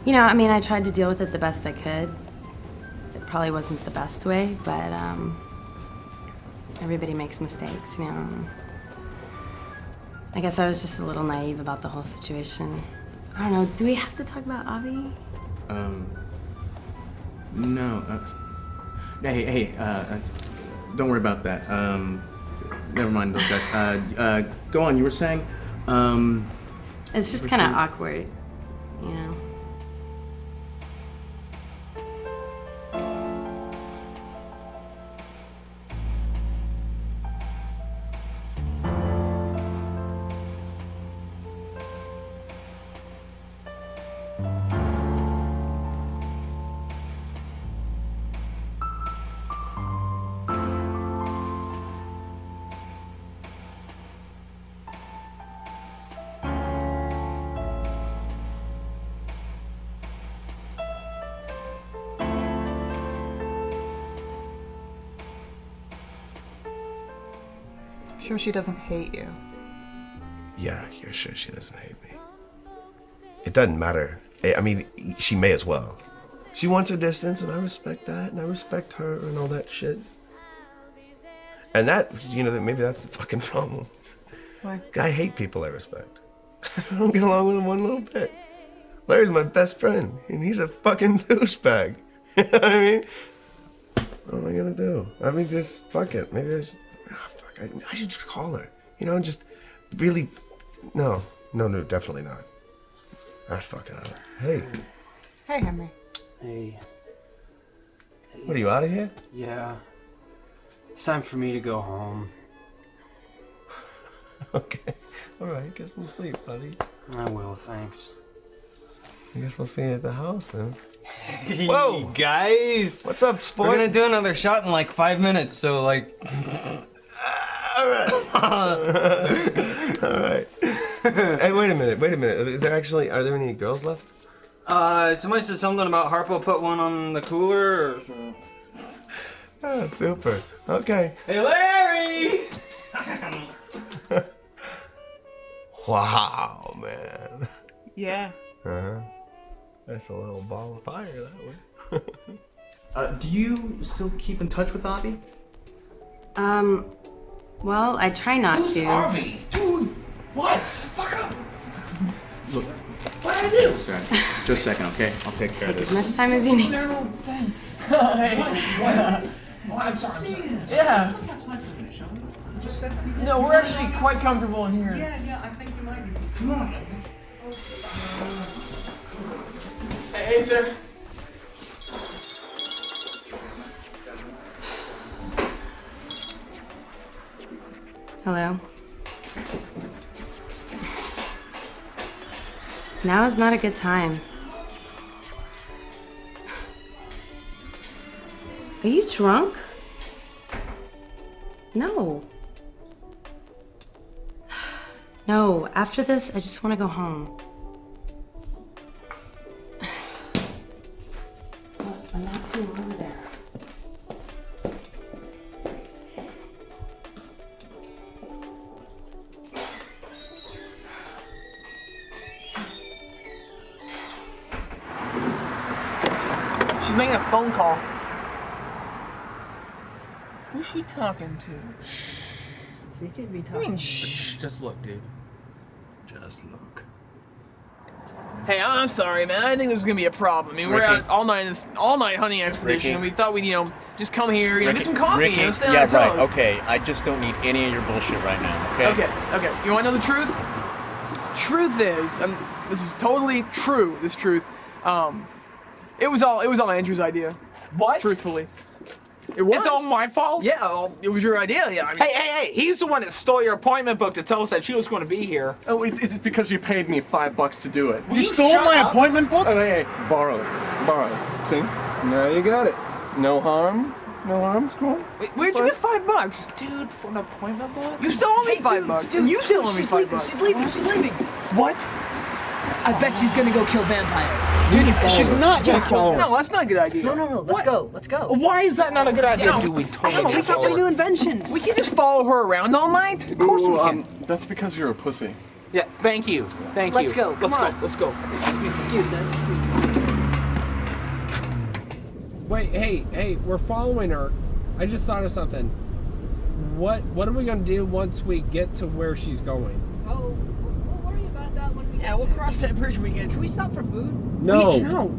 Speaker 13: you know, I mean, I tried to deal with it the best I could. It probably wasn't the best way, but um, everybody makes mistakes, you know. I guess I was just a little naive about the whole situation. I don't know. Do we have to talk about Avi?
Speaker 20: Um, no. Uh, hey, hey, uh, uh, don't worry about that. Um, never mind those guys. Uh, uh, go on. You were saying. Um,
Speaker 13: It's just kind of awkward, you know.
Speaker 2: Sure she doesn't hate you.
Speaker 3: Yeah, you're sure she doesn't hate me. It doesn't matter. I mean, she may as well. She wants her distance, and I respect that, and I respect her and all that shit. And that, you know, maybe that's the fucking problem.
Speaker 6: Why?
Speaker 3: I hate people I respect. [laughs] I don't get along with them one little bit. Larry's my best friend, and he's a fucking [laughs] douchebag. [laughs] you know what I mean? What am I gonna do? I mean, just fuck it. Maybe I just, ah, fuck. I, I should just call her. You know, just really. No, no, no, definitely not. I'd fucking. Hey,
Speaker 16: Hey, Henry.
Speaker 19: Hey.
Speaker 3: what are you out of here?
Speaker 19: Yeah. It's time for me to go home. [laughs]
Speaker 3: okay. All right. Get some sleep, buddy.
Speaker 19: I will, thanks.
Speaker 3: I guess we'll see you at the house then. [laughs]
Speaker 19: Whoa, guys!
Speaker 3: What's up, sport?
Speaker 19: We're gonna do another shot in like five minutes, so like.
Speaker 3: All right. [laughs] All right. hey, wait a minute. Wait a minute. Is there actually? Are there any girls left?
Speaker 19: Uh, somebody said something about Harpo put one on the cooler or something.
Speaker 3: Oh, super. Okay.
Speaker 19: Hey, Larry! [laughs]
Speaker 3: Wow, man.
Speaker 18: Yeah.
Speaker 3: Uh huh. That's a little ball of fire that way. [laughs]
Speaker 21: Uh, do you still keep in touch with Avi?
Speaker 13: Um, well, I try not
Speaker 21: Who's
Speaker 13: to.
Speaker 21: Harvey?
Speaker 14: Dude, what? Fuck up.
Speaker 21: Look,
Speaker 14: What did I do?
Speaker 21: sorry. Just a second, okay? I'll take care of
Speaker 13: this. as much time as you need.
Speaker 14: No, Ben.
Speaker 6: Hey.
Speaker 14: Oh, I'm sorry. I'm sorry.
Speaker 6: Yeah.
Speaker 14: That's my finish. I'm just said that.
Speaker 6: No, we're actually quite comfortable in here.
Speaker 14: Yeah, yeah. I think you might be. Come on.
Speaker 6: Hey, hey, sir.
Speaker 13: Hello. Now is not a good time. Are you drunk? No. [sighs] No, after this, I just want to go home.
Speaker 6: Making a phone call. Who's she talking to?
Speaker 11: She could be
Speaker 6: I mean, shh.
Speaker 7: Just look, dude. Just look.
Speaker 6: Hey, I- I'm sorry, man. I didn't think there was gonna be a problem. I mean, we're
Speaker 21: Ricky.
Speaker 6: out all night, this all night hunting expedition,
Speaker 21: Ricky.
Speaker 6: and we thought we'd, you know, just come here, you know, get some coffee,
Speaker 21: Ricky,
Speaker 6: you know, stay on
Speaker 21: yeah,
Speaker 6: our
Speaker 21: right.
Speaker 6: toes.
Speaker 21: Okay, I just don't need any of your bullshit right now. Okay.
Speaker 6: Okay, okay. You want to know the truth? Truth is, and this is totally true. This truth, um, it was all it was all Andrew's idea.
Speaker 7: What?
Speaker 6: Truthfully, it was.
Speaker 7: It's all my fault?
Speaker 6: Yeah, well, it was your idea. Yeah. I mean,
Speaker 7: Hey, hey, hey! He's the one that stole your appointment book to tell us that she was going to be here.
Speaker 9: Oh, it's, it's because you paid me five bucks to do it.
Speaker 7: You stole my up?
Speaker 9: appointment book? Oh, hey, hey, borrow it. Borrow it. See? Now you got it. No harm. No harm. It's cool.
Speaker 6: Wait, where'd you get five bucks,
Speaker 7: dude? For an appointment book?
Speaker 6: You stole me
Speaker 11: Hey,
Speaker 6: five
Speaker 11: dude,
Speaker 6: bucks.
Speaker 11: dude,
Speaker 6: and you
Speaker 11: stole
Speaker 6: still owe me
Speaker 11: she's
Speaker 6: five
Speaker 11: leaving,
Speaker 6: bucks.
Speaker 11: She's leaving. She's leaving.
Speaker 7: What?
Speaker 11: I bet she's gonna go kill vampires.
Speaker 7: Dude,
Speaker 11: You
Speaker 7: she's
Speaker 11: her.
Speaker 7: not gonna
Speaker 11: Yeah,
Speaker 7: kill her.
Speaker 6: No, that's not a good idea.
Speaker 11: No, no, no. Let's go. Let's go.
Speaker 7: Why is that not a good idea?
Speaker 6: Yeah,
Speaker 7: Dude, we
Speaker 11: I
Speaker 7: totally
Speaker 11: can check out
Speaker 7: follow
Speaker 11: my new inventions.
Speaker 6: We can just follow her around all night.
Speaker 7: Of course we can.
Speaker 9: um, that's because you're a pussy.
Speaker 7: Yeah, thank you. Thank you.
Speaker 11: Let's
Speaker 7: you.
Speaker 11: go, come
Speaker 7: Let's
Speaker 11: on.
Speaker 7: go. Let's go.
Speaker 11: Excuse us.
Speaker 22: Wait, hey, hey, we're following her. I just thought of something. What what are we gonna do once we get to where she's going?
Speaker 11: Oh, we'll worry about that when we.
Speaker 6: Yeah, we'll cross that bridge when we get.
Speaker 11: Can we stop for food?
Speaker 22: No.
Speaker 6: Wait, no.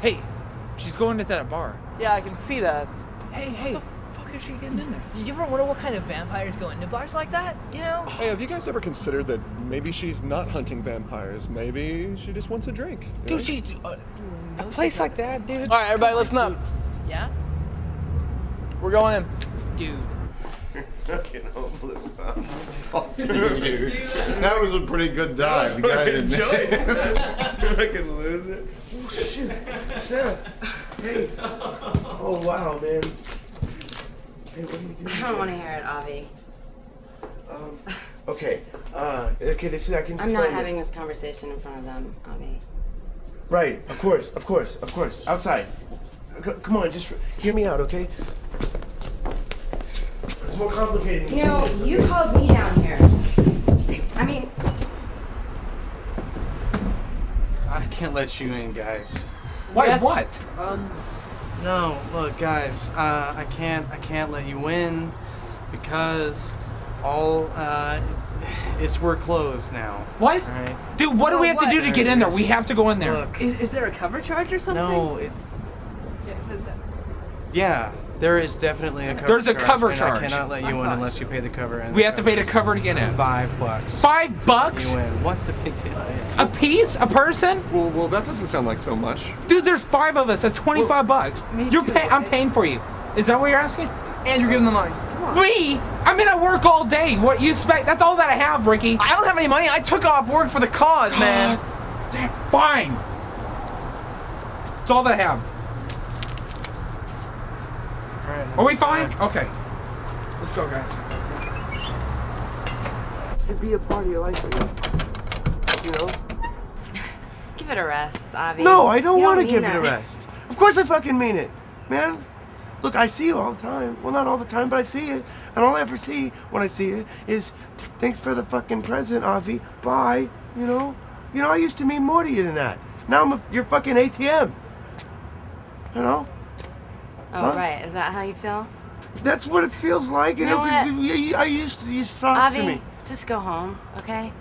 Speaker 7: Hey, she's going to that bar.
Speaker 6: Yeah, I can see that.
Speaker 11: Hey, hey.
Speaker 7: What the fuck is she getting in there?
Speaker 11: Did you ever wonder what kind of vampires go into bars like that? You know?
Speaker 9: Hey, have you guys ever considered that maybe she's not hunting vampires? Maybe she just wants a drink. you know?
Speaker 7: Dude, she's uh, a place like that, dude.
Speaker 6: All right, everybody, listen up.
Speaker 11: Yeah.
Speaker 6: We're going in.
Speaker 11: Dude.
Speaker 3: Fucking hopeless mouth. Fuck you,
Speaker 23: dude. That was a pretty good dive. You gotta
Speaker 3: Fucking
Speaker 23: admit.
Speaker 3: choice, [laughs] man. Fucking loser. Oh shit, Sarah. Hey. Oh wow, man. Hey, what are you doing?
Speaker 13: I don't want to hear it, Avi.
Speaker 3: Um, okay. Uh, okay. This is I can.
Speaker 13: I'm not having this conversation in front of them, Avi.
Speaker 3: Right, of course, of course, of course. Outside. C- come on, just hear me out, okay? It's more complicated than
Speaker 13: You know,
Speaker 3: think.
Speaker 13: you called me down here. I mean,
Speaker 17: I can't let you in, guys.
Speaker 7: Why? What?
Speaker 17: Um, no, look, guys. Uh, I can't. I can't let you in because all uh, it's we're closed now.
Speaker 7: What?
Speaker 17: All right.
Speaker 7: Dude, what do we have to do to get in there? We have to go in there.
Speaker 17: Look,
Speaker 11: Is, is there a cover charge or something?
Speaker 17: no. It, yeah, there is definitely a cover.
Speaker 7: There's a
Speaker 17: charge,
Speaker 7: cover
Speaker 17: and
Speaker 7: charge.
Speaker 17: I cannot let you
Speaker 7: I
Speaker 17: in
Speaker 7: thought-
Speaker 17: unless you pay the cover. And
Speaker 7: We
Speaker 17: the
Speaker 7: have to pay to
Speaker 17: is
Speaker 7: cover to get in.
Speaker 17: Five bucks.
Speaker 7: Five bucks?
Speaker 17: You win. What's the pigtail?
Speaker 7: A piece? A person?
Speaker 9: Well, well, that doesn't sound like so much.
Speaker 7: Dude, there's five of us. That's 25 bucks. You're pay- I'm paying for you. Is that what you're asking?
Speaker 6: Andrew, give him the money.
Speaker 7: Me? I mean, I work all day. What you expect? That's all that I have, Ricky.
Speaker 6: I don't have any money. I took off work for the cause, man.
Speaker 7: Fine. That's all that I have. Are we fine? Okay. Let's go, guys.
Speaker 6: It'd be a party of life, you know? [sighs]
Speaker 13: give it a rest, Avi.
Speaker 3: No, I don't
Speaker 13: You
Speaker 3: want to
Speaker 13: mean
Speaker 3: give it
Speaker 13: that.
Speaker 3: a rest. Of course I fucking mean it, man. Look, I see you all the time. Well, not all the time, but I see you. And all I ever see when I see you is, thanks for the fucking present, Avi. Bye. You know? You know, I used to mean more to you than that. Now I'm a, your fucking ATM. You know?
Speaker 13: Oh,
Speaker 3: Huh?
Speaker 13: right. Is that how you feel?
Speaker 3: That's what it feels like.
Speaker 13: You
Speaker 3: You know,
Speaker 13: know
Speaker 3: 'cause
Speaker 13: what?
Speaker 3: you- you- I used to, you used to talk
Speaker 13: Avi,
Speaker 3: to me.
Speaker 13: just go home, okay?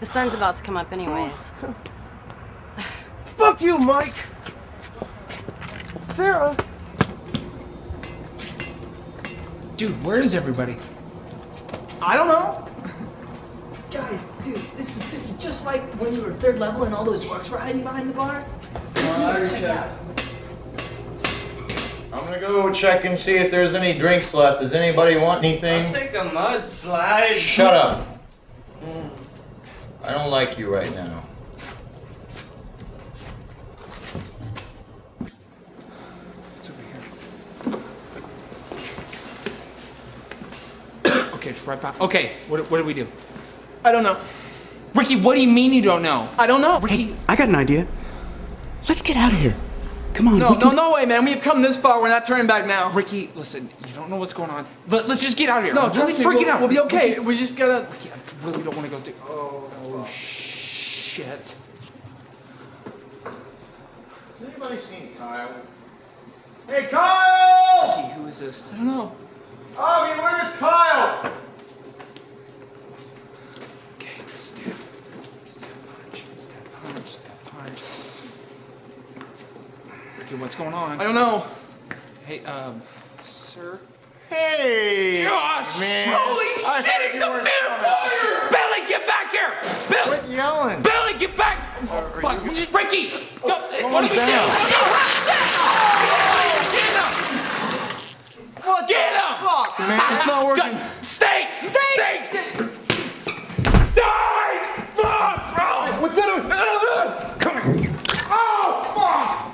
Speaker 13: The sun's about to come up oh. anyways. [laughs]
Speaker 3: Fuck you, Mike. Sarah.
Speaker 7: Dude, where is everybody?
Speaker 6: I don't know. [laughs]
Speaker 11: Guys, dude, this is this is just like when we were third level and all those orcs were hiding behind the bar.
Speaker 23: Uh, already
Speaker 11: Check it
Speaker 23: checked.
Speaker 11: out.
Speaker 23: I'm gonna go check and see if there's any drinks left. Does anybody want anything?
Speaker 17: Take a mudslide.
Speaker 23: Shut up. I don't like you right now.
Speaker 7: It's over here. okay, it's right back. Okay, what, what do we do?
Speaker 6: I don't know.
Speaker 7: Ricky, what do you mean you don't know?
Speaker 6: I don't know.
Speaker 7: Ricky,
Speaker 24: I got an idea. Let's get out of here. Come on.
Speaker 6: No,
Speaker 24: we
Speaker 6: no, no way, man. We have come this far. We're not turning back now.
Speaker 7: Ricky, listen, you don't know what's going on. Let, us just get out of here.
Speaker 6: No,
Speaker 7: I'm really freaking
Speaker 6: we'll-
Speaker 7: out.
Speaker 6: we'll be okay.
Speaker 7: Ricky,
Speaker 6: We just gotta.
Speaker 7: Ricky, I really don't want to go through. Oh, oh shit.
Speaker 23: Has anybody seen Kyle? Hey, Kyle!
Speaker 7: Ricky, who is this?
Speaker 6: I don't know.
Speaker 23: Avi, where's Kyle?
Speaker 7: Okay, stab. Stab punch. Stab punch. Stab punch. Ricky, what's going on?
Speaker 6: I don't know.
Speaker 7: Hey, um, sir.
Speaker 23: Hey!
Speaker 7: Gosh!
Speaker 23: man.
Speaker 7: Holy
Speaker 23: I
Speaker 7: shit,
Speaker 23: thought
Speaker 7: he's
Speaker 23: you
Speaker 7: the
Speaker 23: were
Speaker 7: vampire! Billy, get back here! Billy!
Speaker 23: Quit yelling.
Speaker 7: Billy, get back! Oh, fuck. Ricky! Go, what do we do?
Speaker 23: down.
Speaker 7: Get him!
Speaker 23: What
Speaker 7: Get him!
Speaker 23: Fuck, man.
Speaker 6: It's not working.
Speaker 7: Stakes! Stakes! Die! Fuck, bro!
Speaker 23: What's that? Come here. Oh, fuck!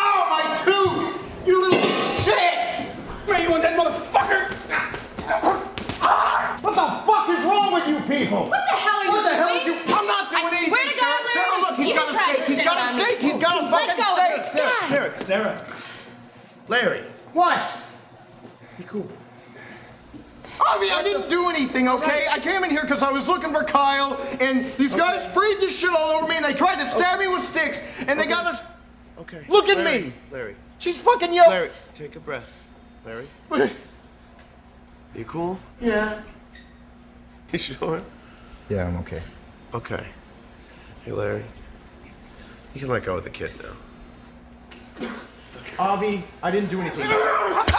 Speaker 23: Oh, my tooth! You little shit!
Speaker 7: Man, you want that motherfucker?
Speaker 23: What the fuck is wrong with you people?
Speaker 25: What the hell are you
Speaker 23: What the hell are you? I'm not doing
Speaker 25: I
Speaker 23: anything.
Speaker 25: swear to God,
Speaker 23: Sarah, Sarah,
Speaker 25: Larry,
Speaker 23: look, he's
Speaker 25: you
Speaker 23: got a
Speaker 25: tried
Speaker 23: stake. He's
Speaker 25: shit
Speaker 23: got a
Speaker 25: me.
Speaker 23: stake. He's got a
Speaker 25: Let
Speaker 23: fucking
Speaker 25: go of stake.
Speaker 23: Sarah,
Speaker 25: God.
Speaker 23: Sarah, Sarah. Larry. What? Be cool. Avi, I didn't do anything, okay? I came in here because I was looking for Kyle, and these guys sprayed this shit all over me, and they tried to stab me with sticks, and they got us.
Speaker 3: Okay.
Speaker 23: Look at
Speaker 3: Larry,
Speaker 23: me.
Speaker 3: Larry.
Speaker 23: She's fucking yoked.
Speaker 3: Larry, take a breath. Larry. Are You cool?
Speaker 23: Yeah. [laughs]
Speaker 3: You sure?
Speaker 23: Yeah, I'm okay.
Speaker 3: Okay. Hey, Larry. You can let go of the kid now.
Speaker 23: Avi, I didn't do anything. [laughs]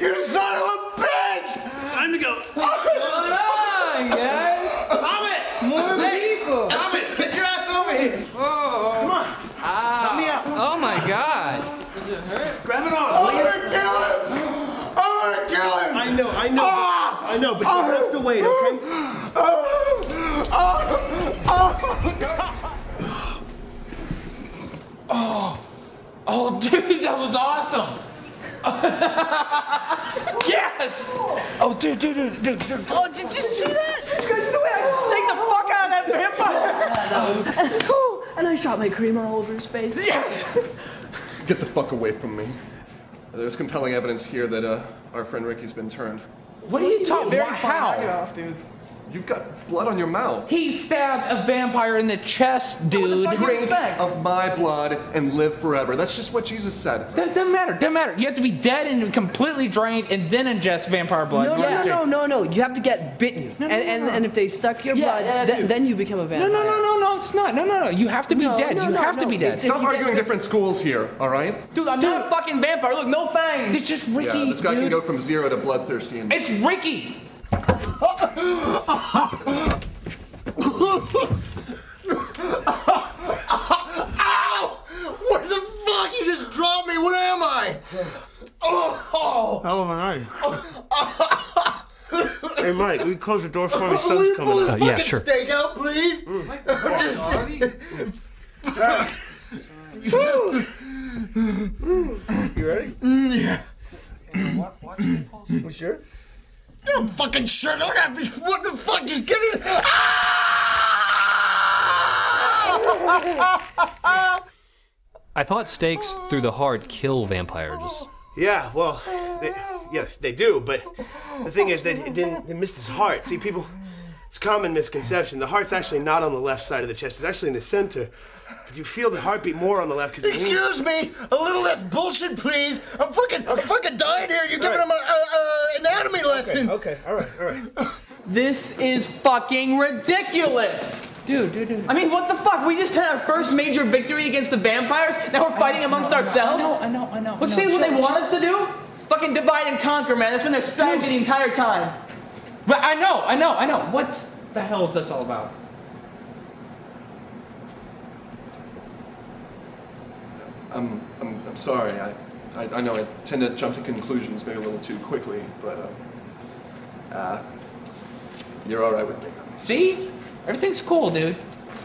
Speaker 23: You son of a bitch!
Speaker 24: Time to go.
Speaker 23: What's going on, guys?
Speaker 24: Thomas!
Speaker 23: More
Speaker 24: Hey,
Speaker 23: people.
Speaker 24: Thomas, get your ass over here.
Speaker 23: Oh. Come on. Help me out.
Speaker 5: Oh my god.
Speaker 24: Grab it
Speaker 23: I'm
Speaker 24: on. will you?
Speaker 23: gonna kill him! I'm gonna kill him!
Speaker 24: I know, I know.
Speaker 23: Ah!
Speaker 24: I know, but you have to wait, okay?
Speaker 7: Oh, oh, dude, that was awesome. [laughs] yes. Oh, dude, dude, dude, dude, dude.
Speaker 11: Oh, did you see that? These guys in the oh, [laughs] and I shot my cream all over his face.
Speaker 9: Yes! Get the fuck away from me. There's compelling evidence here that uh, our friend Ricky's been turned.
Speaker 7: What are you talking?
Speaker 19: Fine.
Speaker 7: How?
Speaker 19: Knock it off, dude.
Speaker 9: You've got blood on your mouth.
Speaker 7: He stabbed a vampire in the chest, dude.
Speaker 9: Drink of my blood and live forever. That's just what Jesus said.
Speaker 7: That doesn't matter. Doesn't matter. You have to be dead and completely drained, and then ingest vampire blood.
Speaker 11: No, no, no, no, no, no. You have to get bitten,
Speaker 7: no,
Speaker 11: and, and
Speaker 7: no.
Speaker 11: and if they suck your
Speaker 7: Yeah,
Speaker 11: blood,
Speaker 7: yeah,
Speaker 11: th- then you become a vampire.
Speaker 7: no, no, no, no. no. It's not. No, no, no. You have to be
Speaker 11: No,
Speaker 7: dead.
Speaker 11: no,
Speaker 7: you
Speaker 11: no,
Speaker 7: have to be dead.
Speaker 9: Stop
Speaker 11: you get
Speaker 9: arguing different schools here, all right?
Speaker 6: Dude, I'm not a fucking vampire. Look, no fangs.
Speaker 7: It's just Ricky.
Speaker 9: yeah, this guy can go from zero to bloodthirsty. And...
Speaker 7: It's Ricky.
Speaker 23: Ow! What the fuck? You just dropped me. What am I? Oh!
Speaker 3: Hell of a night. hey, Mike, we close the door for me?
Speaker 23: Will
Speaker 3: Sun's
Speaker 23: you pull
Speaker 3: coming
Speaker 23: this
Speaker 3: out.
Speaker 23: fucking stake out, please? [laughs]
Speaker 3: You ready?
Speaker 23: yeah. You sure? I'm fucking sure. Don't have me. What the fuck? Just get it. Ah! [laughs]
Speaker 26: I thought stakes through the heart kill vampires.
Speaker 3: Yeah, well, they, yes, they do, but the thing is, they didn't. They missed his heart. See, people, it's a common misconception. The heart's actually not on the left side of the chest. It's actually in the center. But you feel the heartbeat more on the left because
Speaker 23: Excuse me. A little less bullshit, please. I'm fucking. I'm fucking dying here. You're giving him a, a, a anatomy lesson.
Speaker 3: Okay, all right, all right. [laughs]
Speaker 6: This is fucking ridiculous.
Speaker 7: Dude, dude, dude.
Speaker 6: I mean, what the fuck? We just had our first major victory against the vampires. Now we're fighting amongst ourselves.
Speaker 7: I know, I know.
Speaker 6: Which
Speaker 7: I know.
Speaker 6: seems what they
Speaker 7: Chill,
Speaker 6: want us to do. Fucking divide and conquer, man. That's been their strategy the entire time.
Speaker 7: But I know, I know, I know. What the hell is this all about?
Speaker 9: I'm, I'm, I'm sorry. I, I, I know I tend to jump to conclusions maybe a little too quickly, but uh, uh, you're all right with me.
Speaker 7: See? Everything's cool, dude.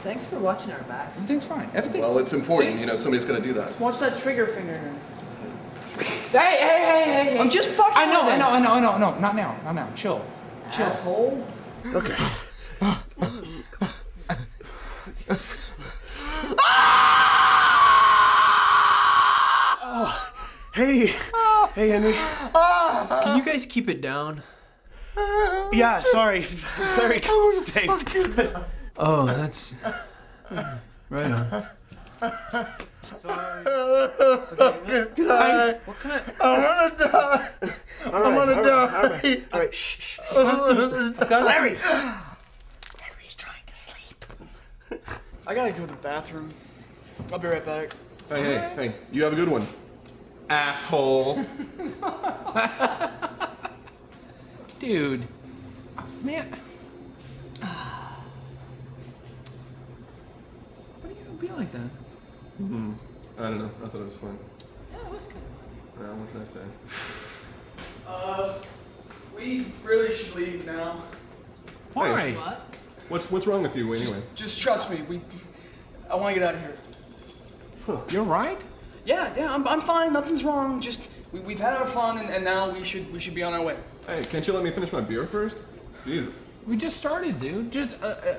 Speaker 6: Thanks for watching our backs.
Speaker 7: Everything's fine. Everything.
Speaker 9: Well, it's important.
Speaker 7: See?
Speaker 9: You know, somebody's going to do that.
Speaker 6: Just watch that trigger finger. [laughs]
Speaker 7: Hey, hey, hey, hey, hey.
Speaker 6: I'm just fucking
Speaker 7: I know,
Speaker 6: with
Speaker 7: I know, I know, I know, no, not now, not now. Chill. Chill.
Speaker 6: Asshole.
Speaker 3: Okay. Hey, hey, Henry.
Speaker 19: Can you guys keep it down?
Speaker 3: Yeah, sorry. [laughs] Very steak.
Speaker 19: Oh, that's right on.
Speaker 23: Can I?
Speaker 19: What kind of?
Speaker 23: I'm gonna die.
Speaker 3: All
Speaker 23: I'm gonna die.
Speaker 3: right, all right, all right. Shh, shh.
Speaker 23: I've
Speaker 19: got
Speaker 3: Larry.
Speaker 23: Henry's trying to sleep.
Speaker 6: I gotta go to the bathroom. I'll be right back.
Speaker 9: Hey, hey, hey! You have a good one, asshole.
Speaker 7: Dude. Man. Why do you be like that?
Speaker 9: Hmm. I don't know. I thought it was fun. Yeah, it was good. Yeah, what can I say?
Speaker 6: Uh, we really should leave now.
Speaker 7: Why?
Speaker 9: Hey, What's what's wrong with you anyway?
Speaker 6: Just trust me. We. I want to get out of here.
Speaker 7: You're right.
Speaker 6: Yeah, yeah. I'm, I'm fine. Nothing's wrong. Just we, we've had our fun, and, and now we should we should be on our way.
Speaker 9: Hey, can't you let me finish my beer first? Jesus.
Speaker 7: We just started, dude. Just uh, uh,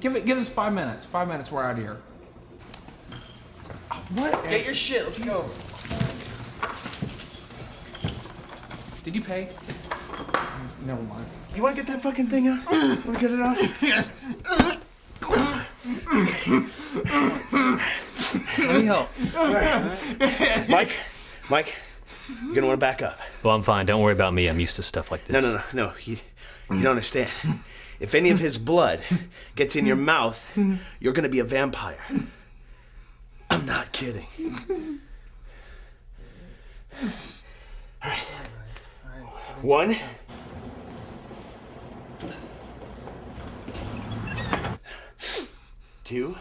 Speaker 7: give it. Give us five minutes. Five minutes. We're out of here. What?
Speaker 6: Get your shit. Let's go.
Speaker 7: Did you pay? Never mind.
Speaker 3: You want to get that fucking thing out? [clears throat] Want to get it out? [clears throat] [clears throat]
Speaker 19: Let me help.
Speaker 3: Mike, Mike, you're gonna want to back up.
Speaker 26: Well, I'm fine. Don't worry about me. I'm used to stuff like this.
Speaker 3: No, no, no, no. You, you don't understand. If any of his blood gets in your mouth, you're gonna be a vampire. I'm not kidding. All right. One. Two.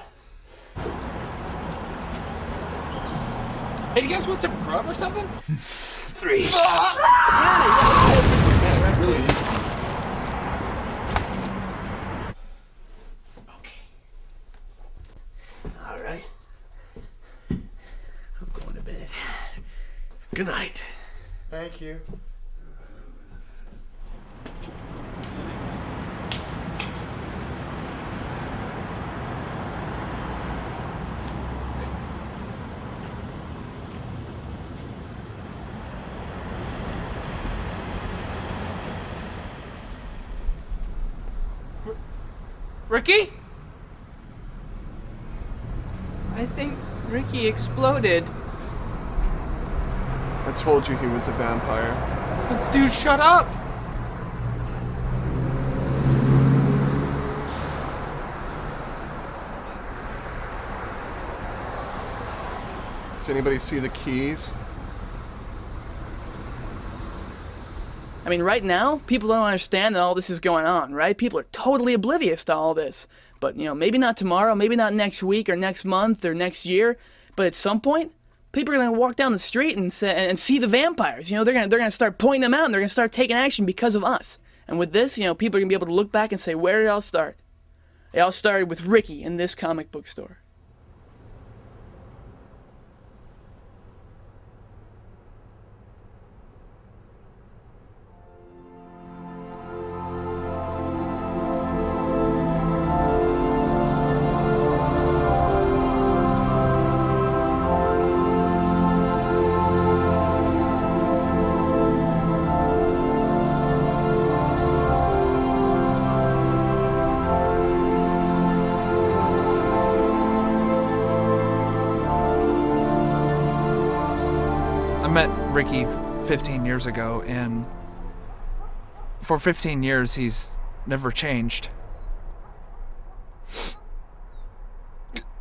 Speaker 7: Hey, do you guys want some grub or something? [laughs]
Speaker 3: Three. [laughs] Okay. All right. I'm going to bed. Good night.
Speaker 23: Thank you.
Speaker 7: Ricky?
Speaker 6: I think Ricky exploded.
Speaker 9: I told you he was a vampire.
Speaker 7: Dude, shut up!
Speaker 9: Does anybody see the keys?
Speaker 6: I mean, right now, people don't understand that all this is going on, right? People are totally oblivious to all this. But, you know, maybe not tomorrow, maybe not next week or next month or next year, but at some point, people are going to walk down the street and, say, and see the vampires. You know, they're going to they're going to start pointing them out and they're going to start taking action because of us. And with this, you know, people are going to be able to look back and say, where did it all start? It all started with Ricky in this comic book store.
Speaker 7: Years ago, and for 15 years, he's never changed.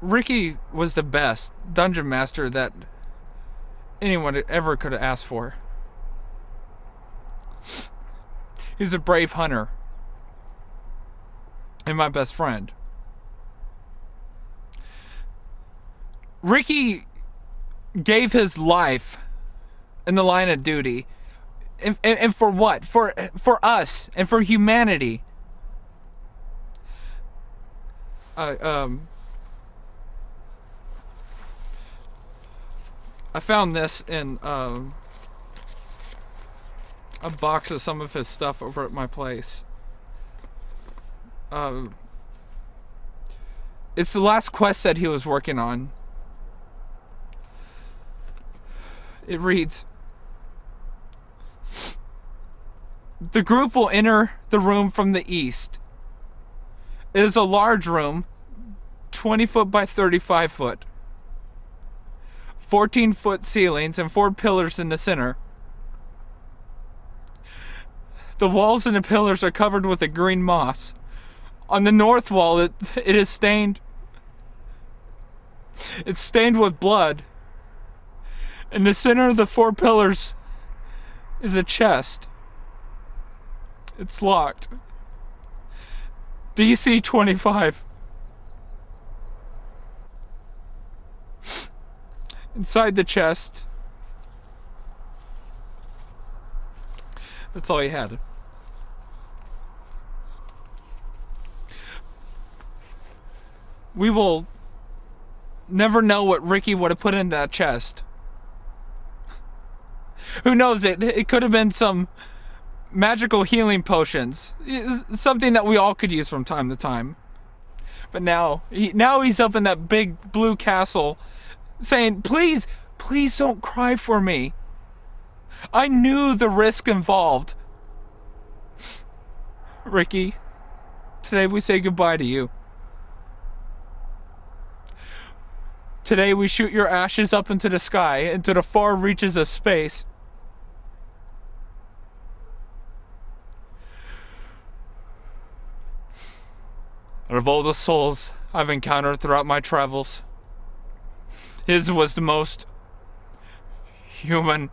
Speaker 7: Ricky was the best dungeon master that anyone ever could have asked for. He's a brave hunter and my best friend. Ricky gave his life in the line of duty. And, and, and for what? For for us and for humanity. I um I found this in um a box of some of his stuff over at my place. Um it's the last quest that he was working on. It reads The group will enter the room from the east. It is a large room, 20 foot by 35 foot, 14 foot ceilings, and four pillars in the center. The walls and the pillars are covered with a green moss. On the north wall, it, [laughs] it is stained. It's stained with blood. In the center of the four pillars is a chest. It's locked. DC 25. Inside the chest. That's all he had. We will never know what Ricky would have put in that chest. Who knows it? It could have been some magical healing potions, something that we all could use from time to time. But now, he, now he's up in that big blue castle, saying, "Please, please don't cry for me. I knew the risk involved." Ricky, today we say goodbye to you. Today we shoot your ashes up into the sky, into the far reaches of space. Out of all the souls I've encountered throughout my travels, his was the most human.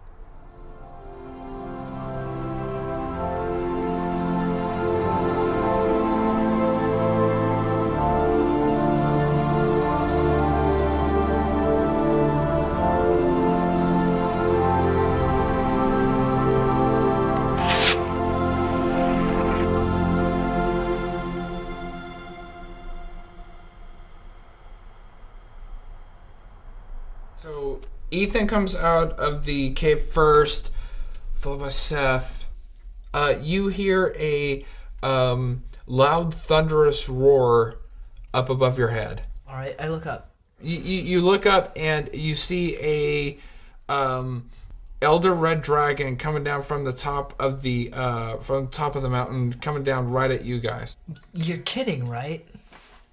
Speaker 7: Ethan comes out of the cave first, followed by Seth. Uh, you hear a um, loud, thunderous roar up above your head.
Speaker 11: All right, I look up.
Speaker 7: You, you, you look up and you see a um, elder red dragon coming down from the top of the uh, from top of the mountain, coming down right at you guys.
Speaker 11: You're kidding, right?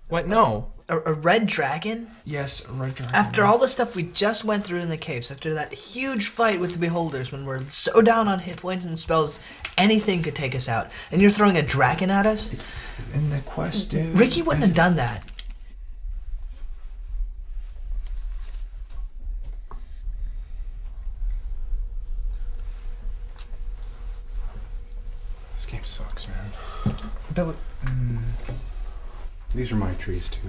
Speaker 7: What? No.
Speaker 11: A, a red dragon?
Speaker 7: Yes, a red dragon.
Speaker 11: After all the stuff we just went through in the caves, after that huge fight with the beholders, when we're so down on hit points and spells, anything could take us out. And you're throwing a dragon at us? It's
Speaker 7: in the quest, dude.
Speaker 11: Ricky wouldn't have done that.
Speaker 27: This game sucks, man. Mm. These are my trees too.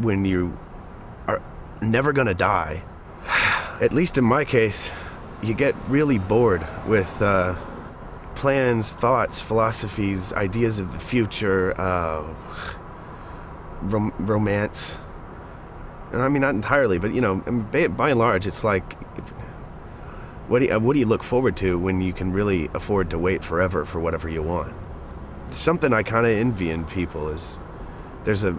Speaker 3: When you are never gonna die, [sighs] at least in my case, you get really bored with uh, plans, thoughts, philosophies, ideas of the future, uh, rom- romance. And I mean, not entirely, but you know, by, by and large, it's like, what do, you, what do you look forward to when you can really afford to wait forever for whatever you want? Something I kind of envy in people is there's a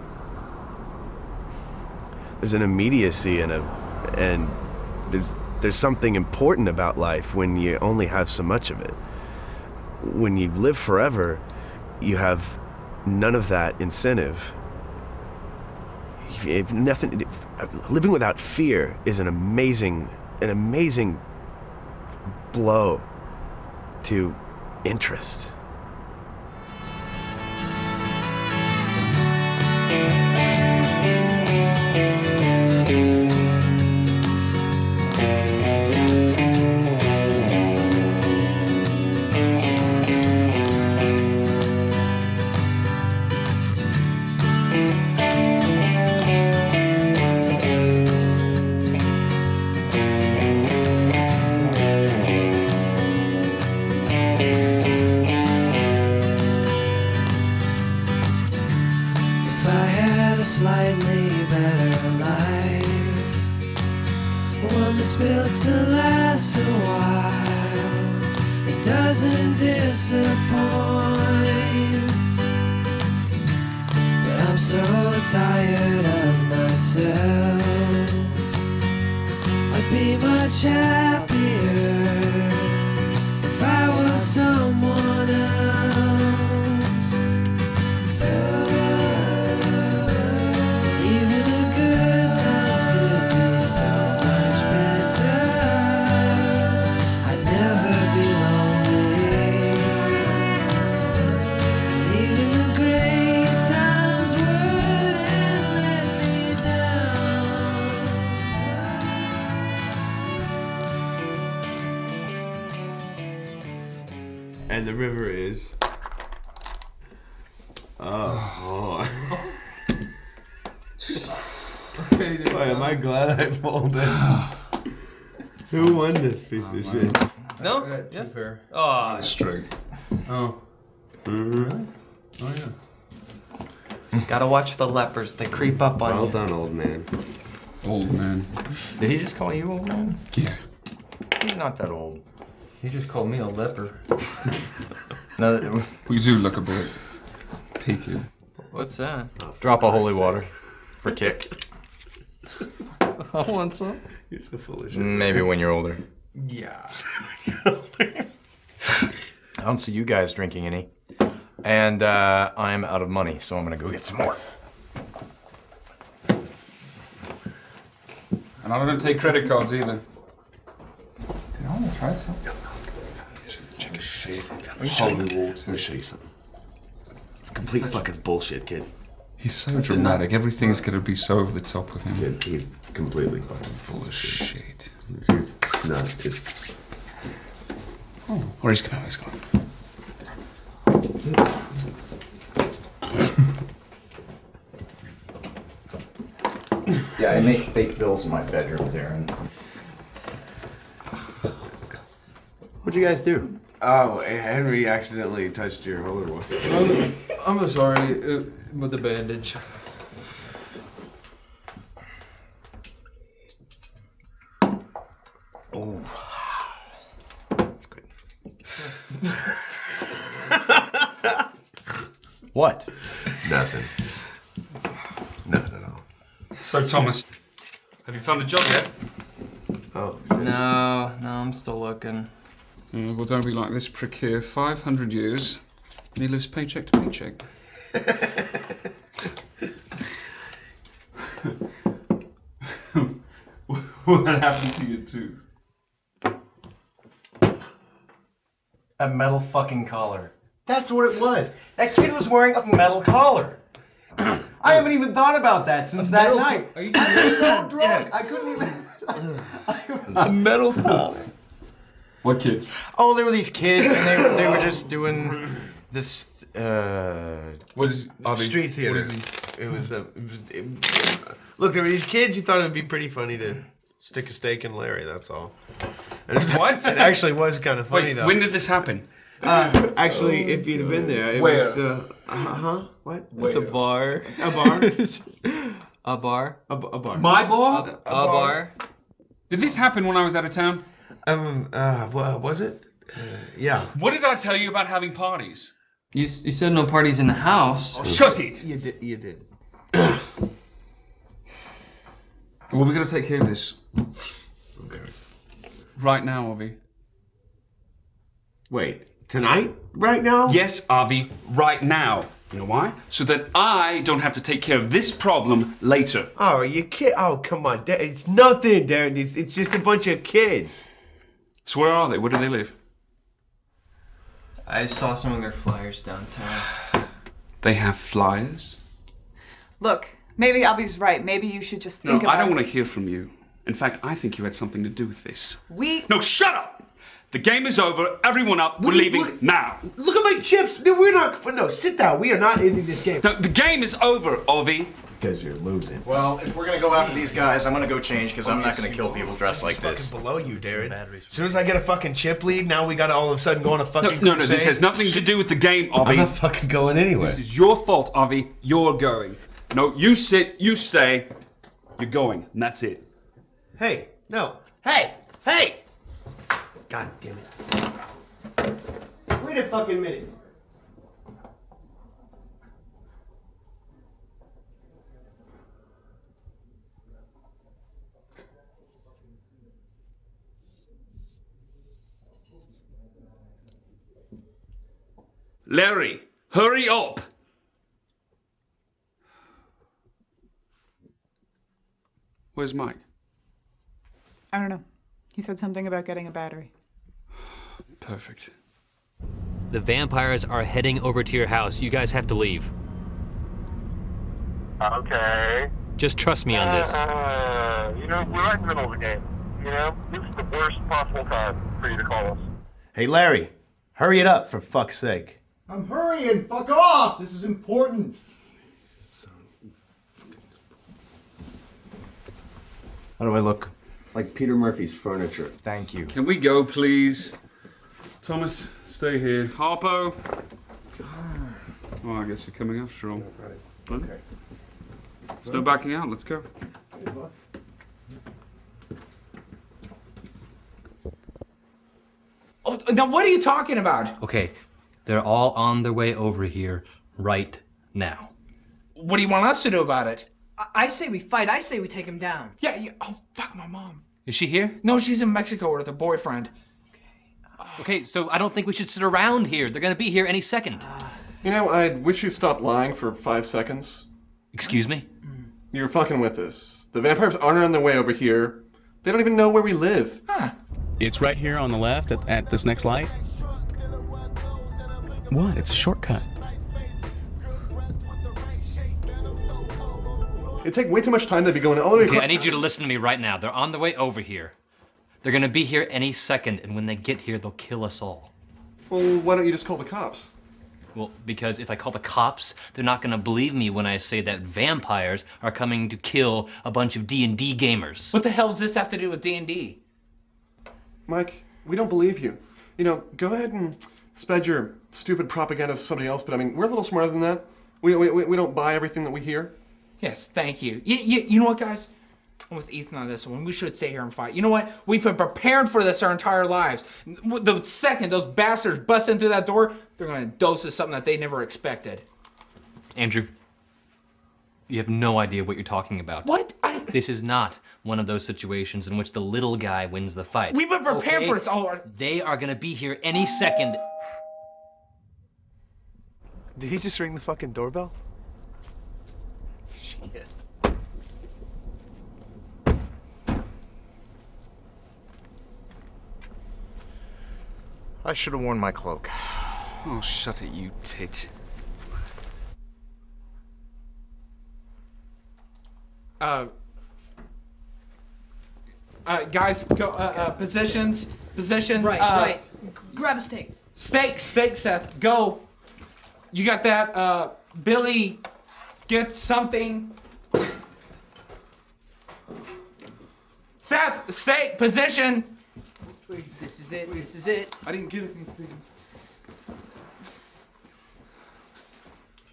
Speaker 3: there's an immediacy and a and there's there's something important about life when you only have so much of it. When you live forever, you have none of that incentive. If, if nothing, if, living without fear is an amazing, an amazing blow to interest. Glad I pulled it. Who won this piece of shit?
Speaker 19: No? Yes. Oh,
Speaker 12: straight.
Speaker 19: Oh.
Speaker 3: Mm-hmm.
Speaker 19: Oh yeah. Gotta watch the lepers. They creep up on
Speaker 3: Well
Speaker 19: you.
Speaker 3: done, old man.
Speaker 12: Old man.
Speaker 4: Did he just call you old man?
Speaker 12: Yeah.
Speaker 4: He's not that old.
Speaker 19: He just called me a leper.
Speaker 4: No,
Speaker 12: We do look a bit peaky.
Speaker 19: What's that?
Speaker 4: drop a holy water for kick. [laughs]
Speaker 19: I want some.
Speaker 3: You're so full of shit.
Speaker 4: Maybe when you're older.
Speaker 19: Yeah. [laughs]
Speaker 4: I don't see you guys drinking any. And uh, I'm out of money, so I'm gonna go get some more.
Speaker 12: And I don't take credit cards either. Did I want to try some? Check a shit.
Speaker 3: Let me show you- Let me show you something. Complete fucking bullshit, kid.
Speaker 12: He's so dramatic. Everything's gonna be so over the top with him.
Speaker 3: Kid, he's completely fucking
Speaker 12: full of shit.
Speaker 3: He's not. It's,
Speaker 12: Oh, or he's gone. He's gone.
Speaker 4: Yeah, I make fake bills in my bedroom, Darren.
Speaker 3: What'd you guys do? Oh, Henry accidentally touched your roller one.
Speaker 19: I'm sorry uh, with the bandage.
Speaker 3: Oh.
Speaker 4: That's good. [laughs] what?
Speaker 3: Nothing. Nothing at all.
Speaker 12: So Thomas, have you found a job yet?
Speaker 3: Oh.
Speaker 7: No, no, I'm still looking.
Speaker 12: Uh, well, don't be like this prick here. 500 years, and he lives paycheck to paycheck. [laughs] what happened to your tooth?
Speaker 4: A metal fucking collar. That's what it was. That kid was wearing a metal collar. [clears throat] I haven't even thought about that since that
Speaker 7: metal
Speaker 4: night.
Speaker 7: are you
Speaker 4: I was so drunk. I couldn't even. [laughs]
Speaker 7: A metal collar.
Speaker 12: What kids?
Speaker 4: Oh, there were these kids, and they were, they were just doing this. Uh,
Speaker 28: what is
Speaker 12: Avi,
Speaker 3: street theater?
Speaker 12: what is he?
Speaker 3: It was. Uh, it look, there were these kids who thought it would be pretty funny to stick a stake in Larry. That's all. And it's-
Speaker 12: What? [laughs]
Speaker 3: It actually was kind of funny
Speaker 12: Wait,
Speaker 3: though.
Speaker 12: when did this happen?
Speaker 3: Uh, actually, if you'd have been there, it
Speaker 12: Where?
Speaker 3: was. Uh, huh? What?
Speaker 7: At the bar.
Speaker 3: A bar. [laughs]
Speaker 7: A bar.
Speaker 3: A, b- a bar.
Speaker 12: My bar?
Speaker 7: A, a bar.
Speaker 12: Did this happen when I was out of town?
Speaker 3: Um. Uh. wha- Was it? Uh, yeah.
Speaker 12: What did I tell you about having parties?
Speaker 7: You, you said no parties in the house.
Speaker 12: Oh, shut it!
Speaker 3: You did. You did. [coughs]
Speaker 12: Well, we're gonna take care of this.
Speaker 3: Okay.
Speaker 12: Right now, Avi.
Speaker 3: Wait. Tonight? Right now?
Speaker 12: Yes, Avi, right now. You know why? So that I don't have to take care of this problem later.
Speaker 3: Oh, are you kid? Oh, come on. Da- It's nothing, Darren. It's, it's just a bunch of kids.
Speaker 12: So where are they? Where do they live?
Speaker 7: I saw some of their flyers downtown.
Speaker 12: They have flyers?
Speaker 2: Look, maybe Avi's right. Maybe you should just
Speaker 12: No,
Speaker 2: think about
Speaker 12: I don't want to hear from you. In fact, I think you had something to do with this.
Speaker 2: We
Speaker 12: No, shut up! The game is over. Everyone up. We're leaving now.
Speaker 3: Look at my chips. No, we're not. No, sit down. We are not ending this game.
Speaker 12: No, the game is over, Avi.
Speaker 3: Because you're losing.
Speaker 4: well, if we're gonna go after these guys, I'm gonna go change because I'm not gonna kill people dressed like
Speaker 3: This fucking below you, Darren. As soon as I get a fucking chip lead, now we gotta all of a sudden go on a fucking.
Speaker 12: no, no, this
Speaker 3: crusade.
Speaker 12: has nothing to do with the game, Avi.
Speaker 3: I'm not fucking going anywhere.
Speaker 12: This is your fault, Avi. You're going. No, you sit, you stay. You're going, and that's it.
Speaker 3: Hey, no. Hey, hey! God damn it. Wait a fucking minute.
Speaker 12: Larry, hurry up! Where's Mike?
Speaker 2: I don't know. He said something about getting a battery.
Speaker 12: Perfect.
Speaker 26: The vampires are heading over to your house. You guys have to leave.
Speaker 8: Okay.
Speaker 26: Just trust me on this.
Speaker 8: Uh, you know, we're right in the middle of the game. You know, this is the worst possible time for you to call us.
Speaker 3: Hey, Larry, hurry it up for fuck's sake.
Speaker 4: I'm hurrying. Fuck off. This is important.
Speaker 3: How do I look? Like Peter Murphy's furniture.
Speaker 4: Thank you.
Speaker 12: Can we go, please? Thomas, stay here. Harpo. Ah. Oh, I guess you're coming after all. Okay. There's no backing out. Let's go.
Speaker 7: Oh, now what are you talking about?
Speaker 26: Okay, they're all on their way over here right now.
Speaker 7: What do you want us to do about it?
Speaker 11: I, I say we fight. I say we take him down.
Speaker 7: Yeah, you, oh, fuck my mom.
Speaker 26: Is she here?
Speaker 7: No, she's in Mexico with her boyfriend.
Speaker 26: Okay, so I don't think we should sit around here. They're gonna be here any second.
Speaker 9: Uh, you know, I wish you stopped lying for five seconds.
Speaker 26: Excuse me? Mm.
Speaker 9: You're fucking with us. The vampires aren't on their way over here. They don't even know where we live.
Speaker 24: It's right here on the left at, at this next light. What? It's a shortcut.
Speaker 9: It'd take way too much time to be going all the way
Speaker 26: Okay,
Speaker 9: across.
Speaker 26: I need you to listen to me right now. They're on their way over here. They're gonna be here any second, and when they get here, they'll kill us all.
Speaker 9: Well, why don't you just call the cops?
Speaker 26: Well, because if I call the cops, they're not gonna believe me when I say that vampires are coming to kill a bunch of D&D gamers.
Speaker 7: What the hell does this have to do with D&D?
Speaker 9: Mike, we don't believe you. You know, go ahead and spread your stupid propaganda to somebody else, but I mean, we're a little smarter than that. We, we, we we don't buy everything that we hear.
Speaker 7: Yes, thank you. You, you, you know what, guys? I'm with Ethan on this one. We should stay here and fight. You know what? We've been prepared for this our entire lives. The second those bastards bust in through that door, they're going to dose us something that they never expected.
Speaker 26: Andrew, You have no idea what you're talking about.
Speaker 7: What? I...
Speaker 26: This is not one of those situations in which the little guy wins the fight.
Speaker 7: We've been prepared
Speaker 26: okay?
Speaker 7: for it. our...
Speaker 26: They are gonna be here any second.
Speaker 3: Did he just ring the fucking doorbell? Shit.
Speaker 4: I should have worn my cloak.
Speaker 12: Oh, shut it, you tit.
Speaker 7: Uh, uh, guys, go uh, uh, positions, positions.
Speaker 11: Right,
Speaker 7: uh,
Speaker 11: right. Grab a stake.
Speaker 7: Stake, stake, Seth, go. You got that? Uh, Billy, get something. Seth, stake, position.
Speaker 11: This is it. This is it.
Speaker 27: I didn't get anything.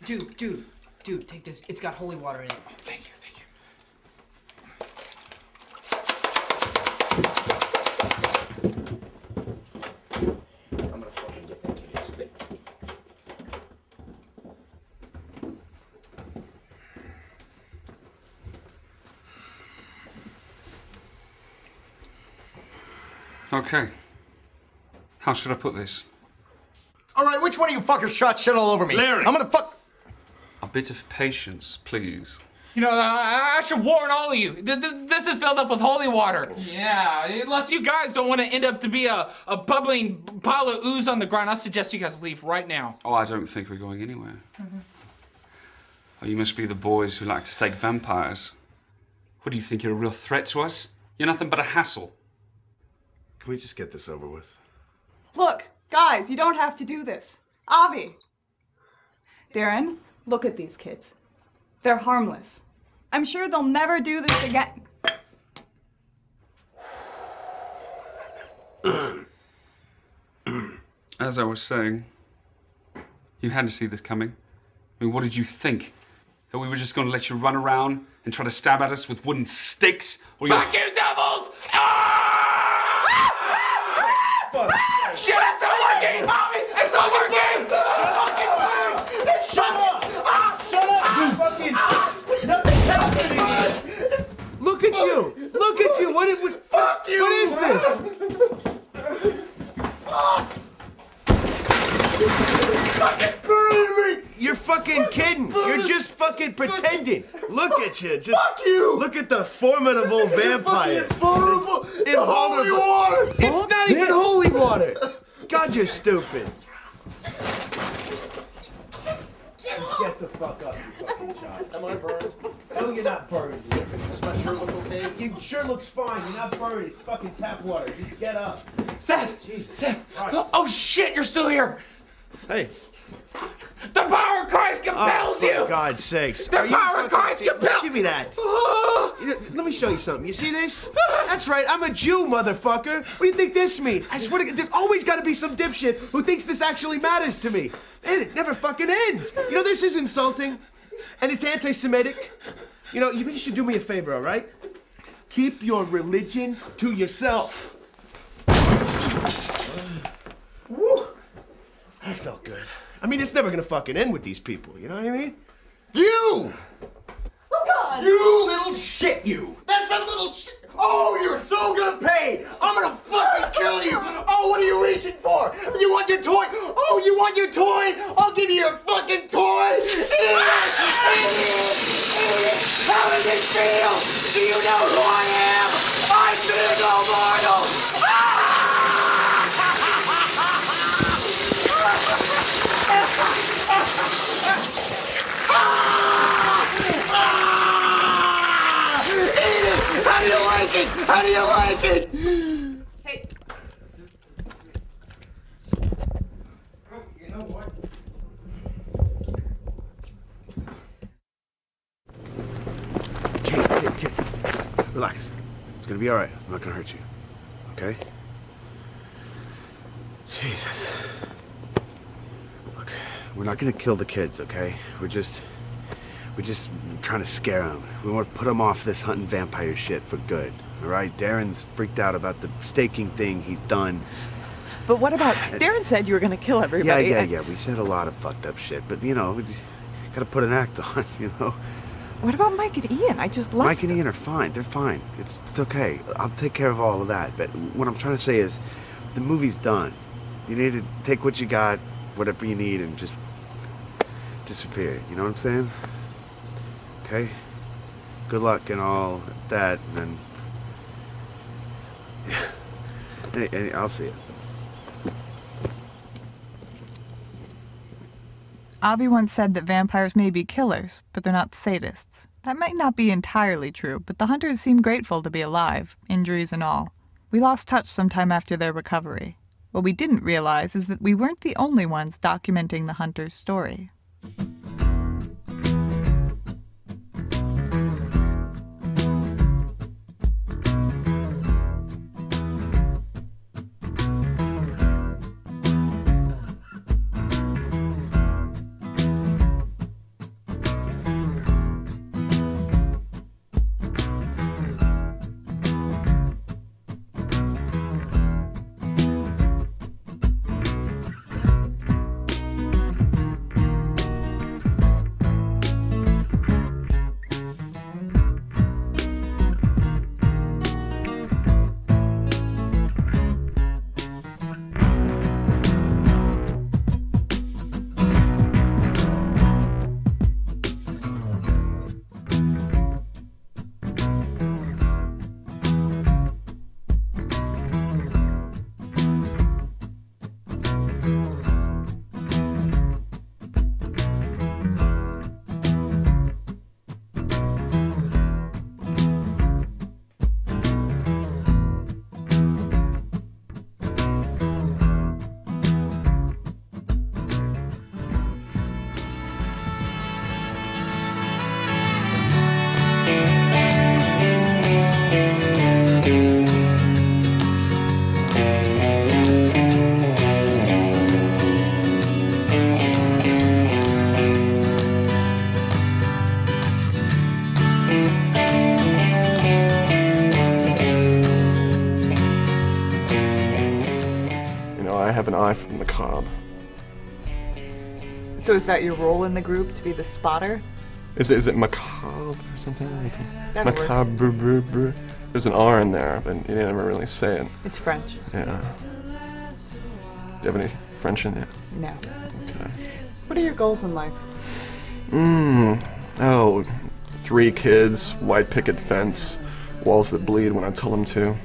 Speaker 11: Dude, dude, dude, take this. It's got holy water in it. Oh,
Speaker 7: thank you,
Speaker 12: Okay. How should I put this?
Speaker 14: All right, which one of you fuckers shot shit all over me?
Speaker 12: Larry.
Speaker 14: I'm gonna fuck.
Speaker 12: A bit of patience, please.
Speaker 7: You know, I, I should warn all of you. Th- th- This is filled up with holy water. Yeah, unless you guys don't want to end up to be a, a bubbling pile of ooze on the ground, I suggest you guys leave right now.
Speaker 12: Oh, I don't think we're going anywhere. Mm-hmm. Oh, you must be the boys who like to stake vampires. What do you think? You're a real threat to us? You're nothing but a hassle.
Speaker 3: Can we just get this over with?
Speaker 2: Look, guys, you don't have to do this. Avi. Darren, look at these kids. They're harmless. I'm sure they'll never do this again.
Speaker 12: As I was saying, you had to see this coming. I mean, what did you think? That we were just going to let you run around and try to stab at us with wooden sticks? Or you
Speaker 7: Fuck it's not working! It's not working!
Speaker 14: Ah, Shut up! Shut ah, up! Fucking. Ah. Nothing's happening.
Speaker 3: Look at you! Look at you! What, did- what,
Speaker 7: Fuck you!
Speaker 3: what is this?
Speaker 14: Fucking burn me!
Speaker 3: You're fucking kidding. You're just fucking pretending. Look at you. Just
Speaker 14: Fuck you!
Speaker 3: Look at the formidable vampire.
Speaker 14: Invulnerable. The holy water.
Speaker 3: It's not even holy [laughs] water. God, you're stupid. Get the fuck up, you fucking child.
Speaker 14: Am I burned?
Speaker 3: No, you're not burned.
Speaker 14: Does my shirt look okay?
Speaker 3: You sure looks fine. You're not burned. It's fucking tap water. Just get up.
Speaker 7: Seth!
Speaker 3: Jesus.
Speaker 7: Seth!
Speaker 3: Christ.
Speaker 7: Oh, oh shit, you're still here!
Speaker 3: Hey.
Speaker 7: The power of Christ compels
Speaker 3: oh, for
Speaker 7: you!
Speaker 3: God's sakes.
Speaker 7: The
Speaker 3: Are
Speaker 7: power of Christ compels-
Speaker 3: Give me that.
Speaker 7: Ah!
Speaker 3: Let me show you something. You see this? That's right. I'm a Jew, motherfucker. What do you think this means? I swear to God, there's always got to be some dipshit who thinks this actually matters to me. And it never fucking ends. You know, this is insulting. And it's anti Semitic. You know, you should do me a favor, all right? Keep your religion to yourself. Woo. That felt good. I mean, it's never gonna fucking end with these people. You know what I mean?
Speaker 14: You!
Speaker 11: Oh God!
Speaker 14: You little shit, you! That's a little shit! Oh, you're so gonna pay! I'm gonna fucking kill you! Oh, what are you reaching for? You want your toy? Oh, you want your toy? I'll give you your fucking toy! How does it feel? Do you know who I am? I'm Viggo Mortal! Ah! Eat How do you like it? How do you like it?
Speaker 2: Hey,
Speaker 14: know what?
Speaker 3: Kate, Kate, Kate. Relax. It's gonna be all right. I'm not gonna hurt you. Okay? Jesus. We're not gonna kill the kids, okay? We're just, we're just trying to scare them. We want to put them off this hunting vampire shit for good. All right? Darren's freaked out about the staking thing he's done.
Speaker 2: but what about [sighs] Darren said you were going to kill everybody.
Speaker 3: yeah, yeah. Yeah, we said a lot of fucked up shit, but you know, we gotta put an act [laughs] on, you know.
Speaker 2: What about Mike and Ian? I just left.
Speaker 3: Mike and Ian are fine. They're fine. It's it's okay. I'll take care of all of that. But what I'm trying to say is, the movie's done. You need to take what you got, whatever you need, and just disappear. You know what I'm saying? Okay. Good luck and all that, and then. Yeah. I'll see you.
Speaker 2: Avi once said that vampires may be killers, but they're not sadists. That might not be entirely true, but the hunters seem grateful to be alive, injuries and all. We lost touch sometime after their recovery. What we didn't realize is that we weren't the only ones documenting the hunter's story. So is that your role in the group to be the spotter?
Speaker 9: Is it, is it macabre or something? Is it
Speaker 2: That'll work.
Speaker 9: macabre. brr, brr. There's an R in there, but you never really say it.
Speaker 2: It's French.
Speaker 9: Yeah. Do you have any French in it?
Speaker 2: No.
Speaker 9: Okay.
Speaker 2: What are your goals in life?
Speaker 9: Mmm. Oh, three kids, white picket fence, walls that bleed when I tell them to.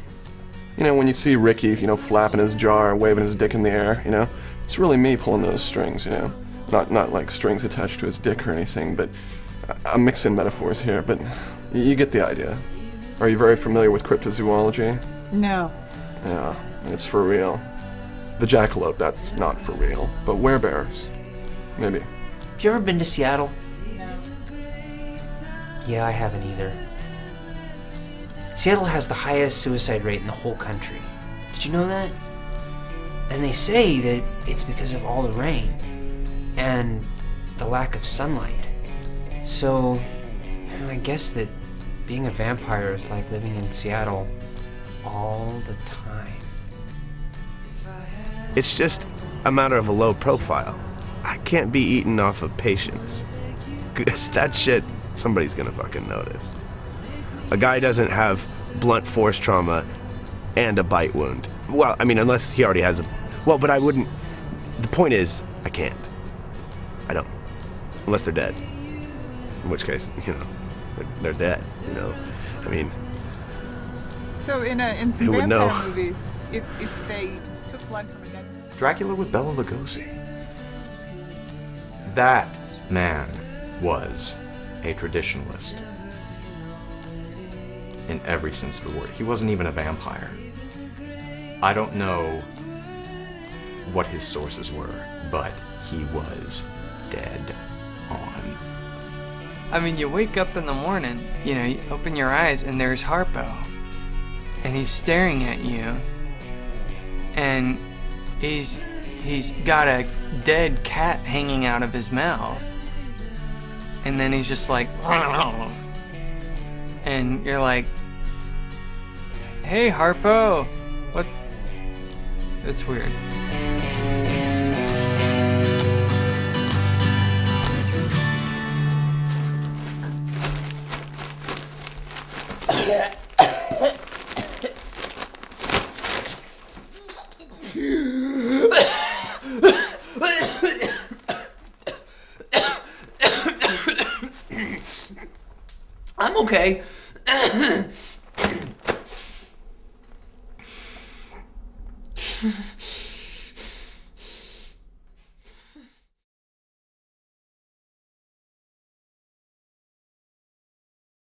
Speaker 9: You know, when you see Ricky, you know, flapping his jar, waving his dick in the air, you know, it's really me pulling those strings, you know. Not not like strings attached to his dick or anything, but I- I'm mixing metaphors here, but you get the idea. Are you very familiar with cryptozoology?
Speaker 2: No.
Speaker 9: Yeah, it's for real. The jackalope, that's not for real, but werebears, maybe.
Speaker 5: Have you ever been to Seattle? Yeah, I haven't either. Seattle has the highest suicide rate in the whole country. Did you know that? And they say that it's because of all the rain and the lack of sunlight. So, I guess that being a vampire is like living in Seattle all the time.
Speaker 3: It's just a matter of a low profile. I can't be eaten off of patience. [laughs] Cause that shit, somebody's gonna fucking notice. A guy doesn't have blunt force trauma and a bite wound. Well, I mean, unless he already has a. Well, but I wouldn't. The point is, I can't. I don't. Unless they're dead. In which case, you know, they're, they're dead, you know. I mean,
Speaker 2: So in a, in some
Speaker 3: Who would
Speaker 2: vampire
Speaker 3: know?
Speaker 2: movies, if, if they took blood from a dead
Speaker 4: Dracula with Bela Lugosi. That man was a traditionalist. In every sense of the word. He wasn't even a vampire. I don't know what his sources were, but he was dead on.
Speaker 15: I mean, you wake up in the morning, you know, you open your eyes, and there's Harpo. And he's staring at you. And he's he's got a dead cat hanging out of his mouth. And then he's just like [laughs] and you're like Hey Harpo, what it's weird.
Speaker 11: Okay.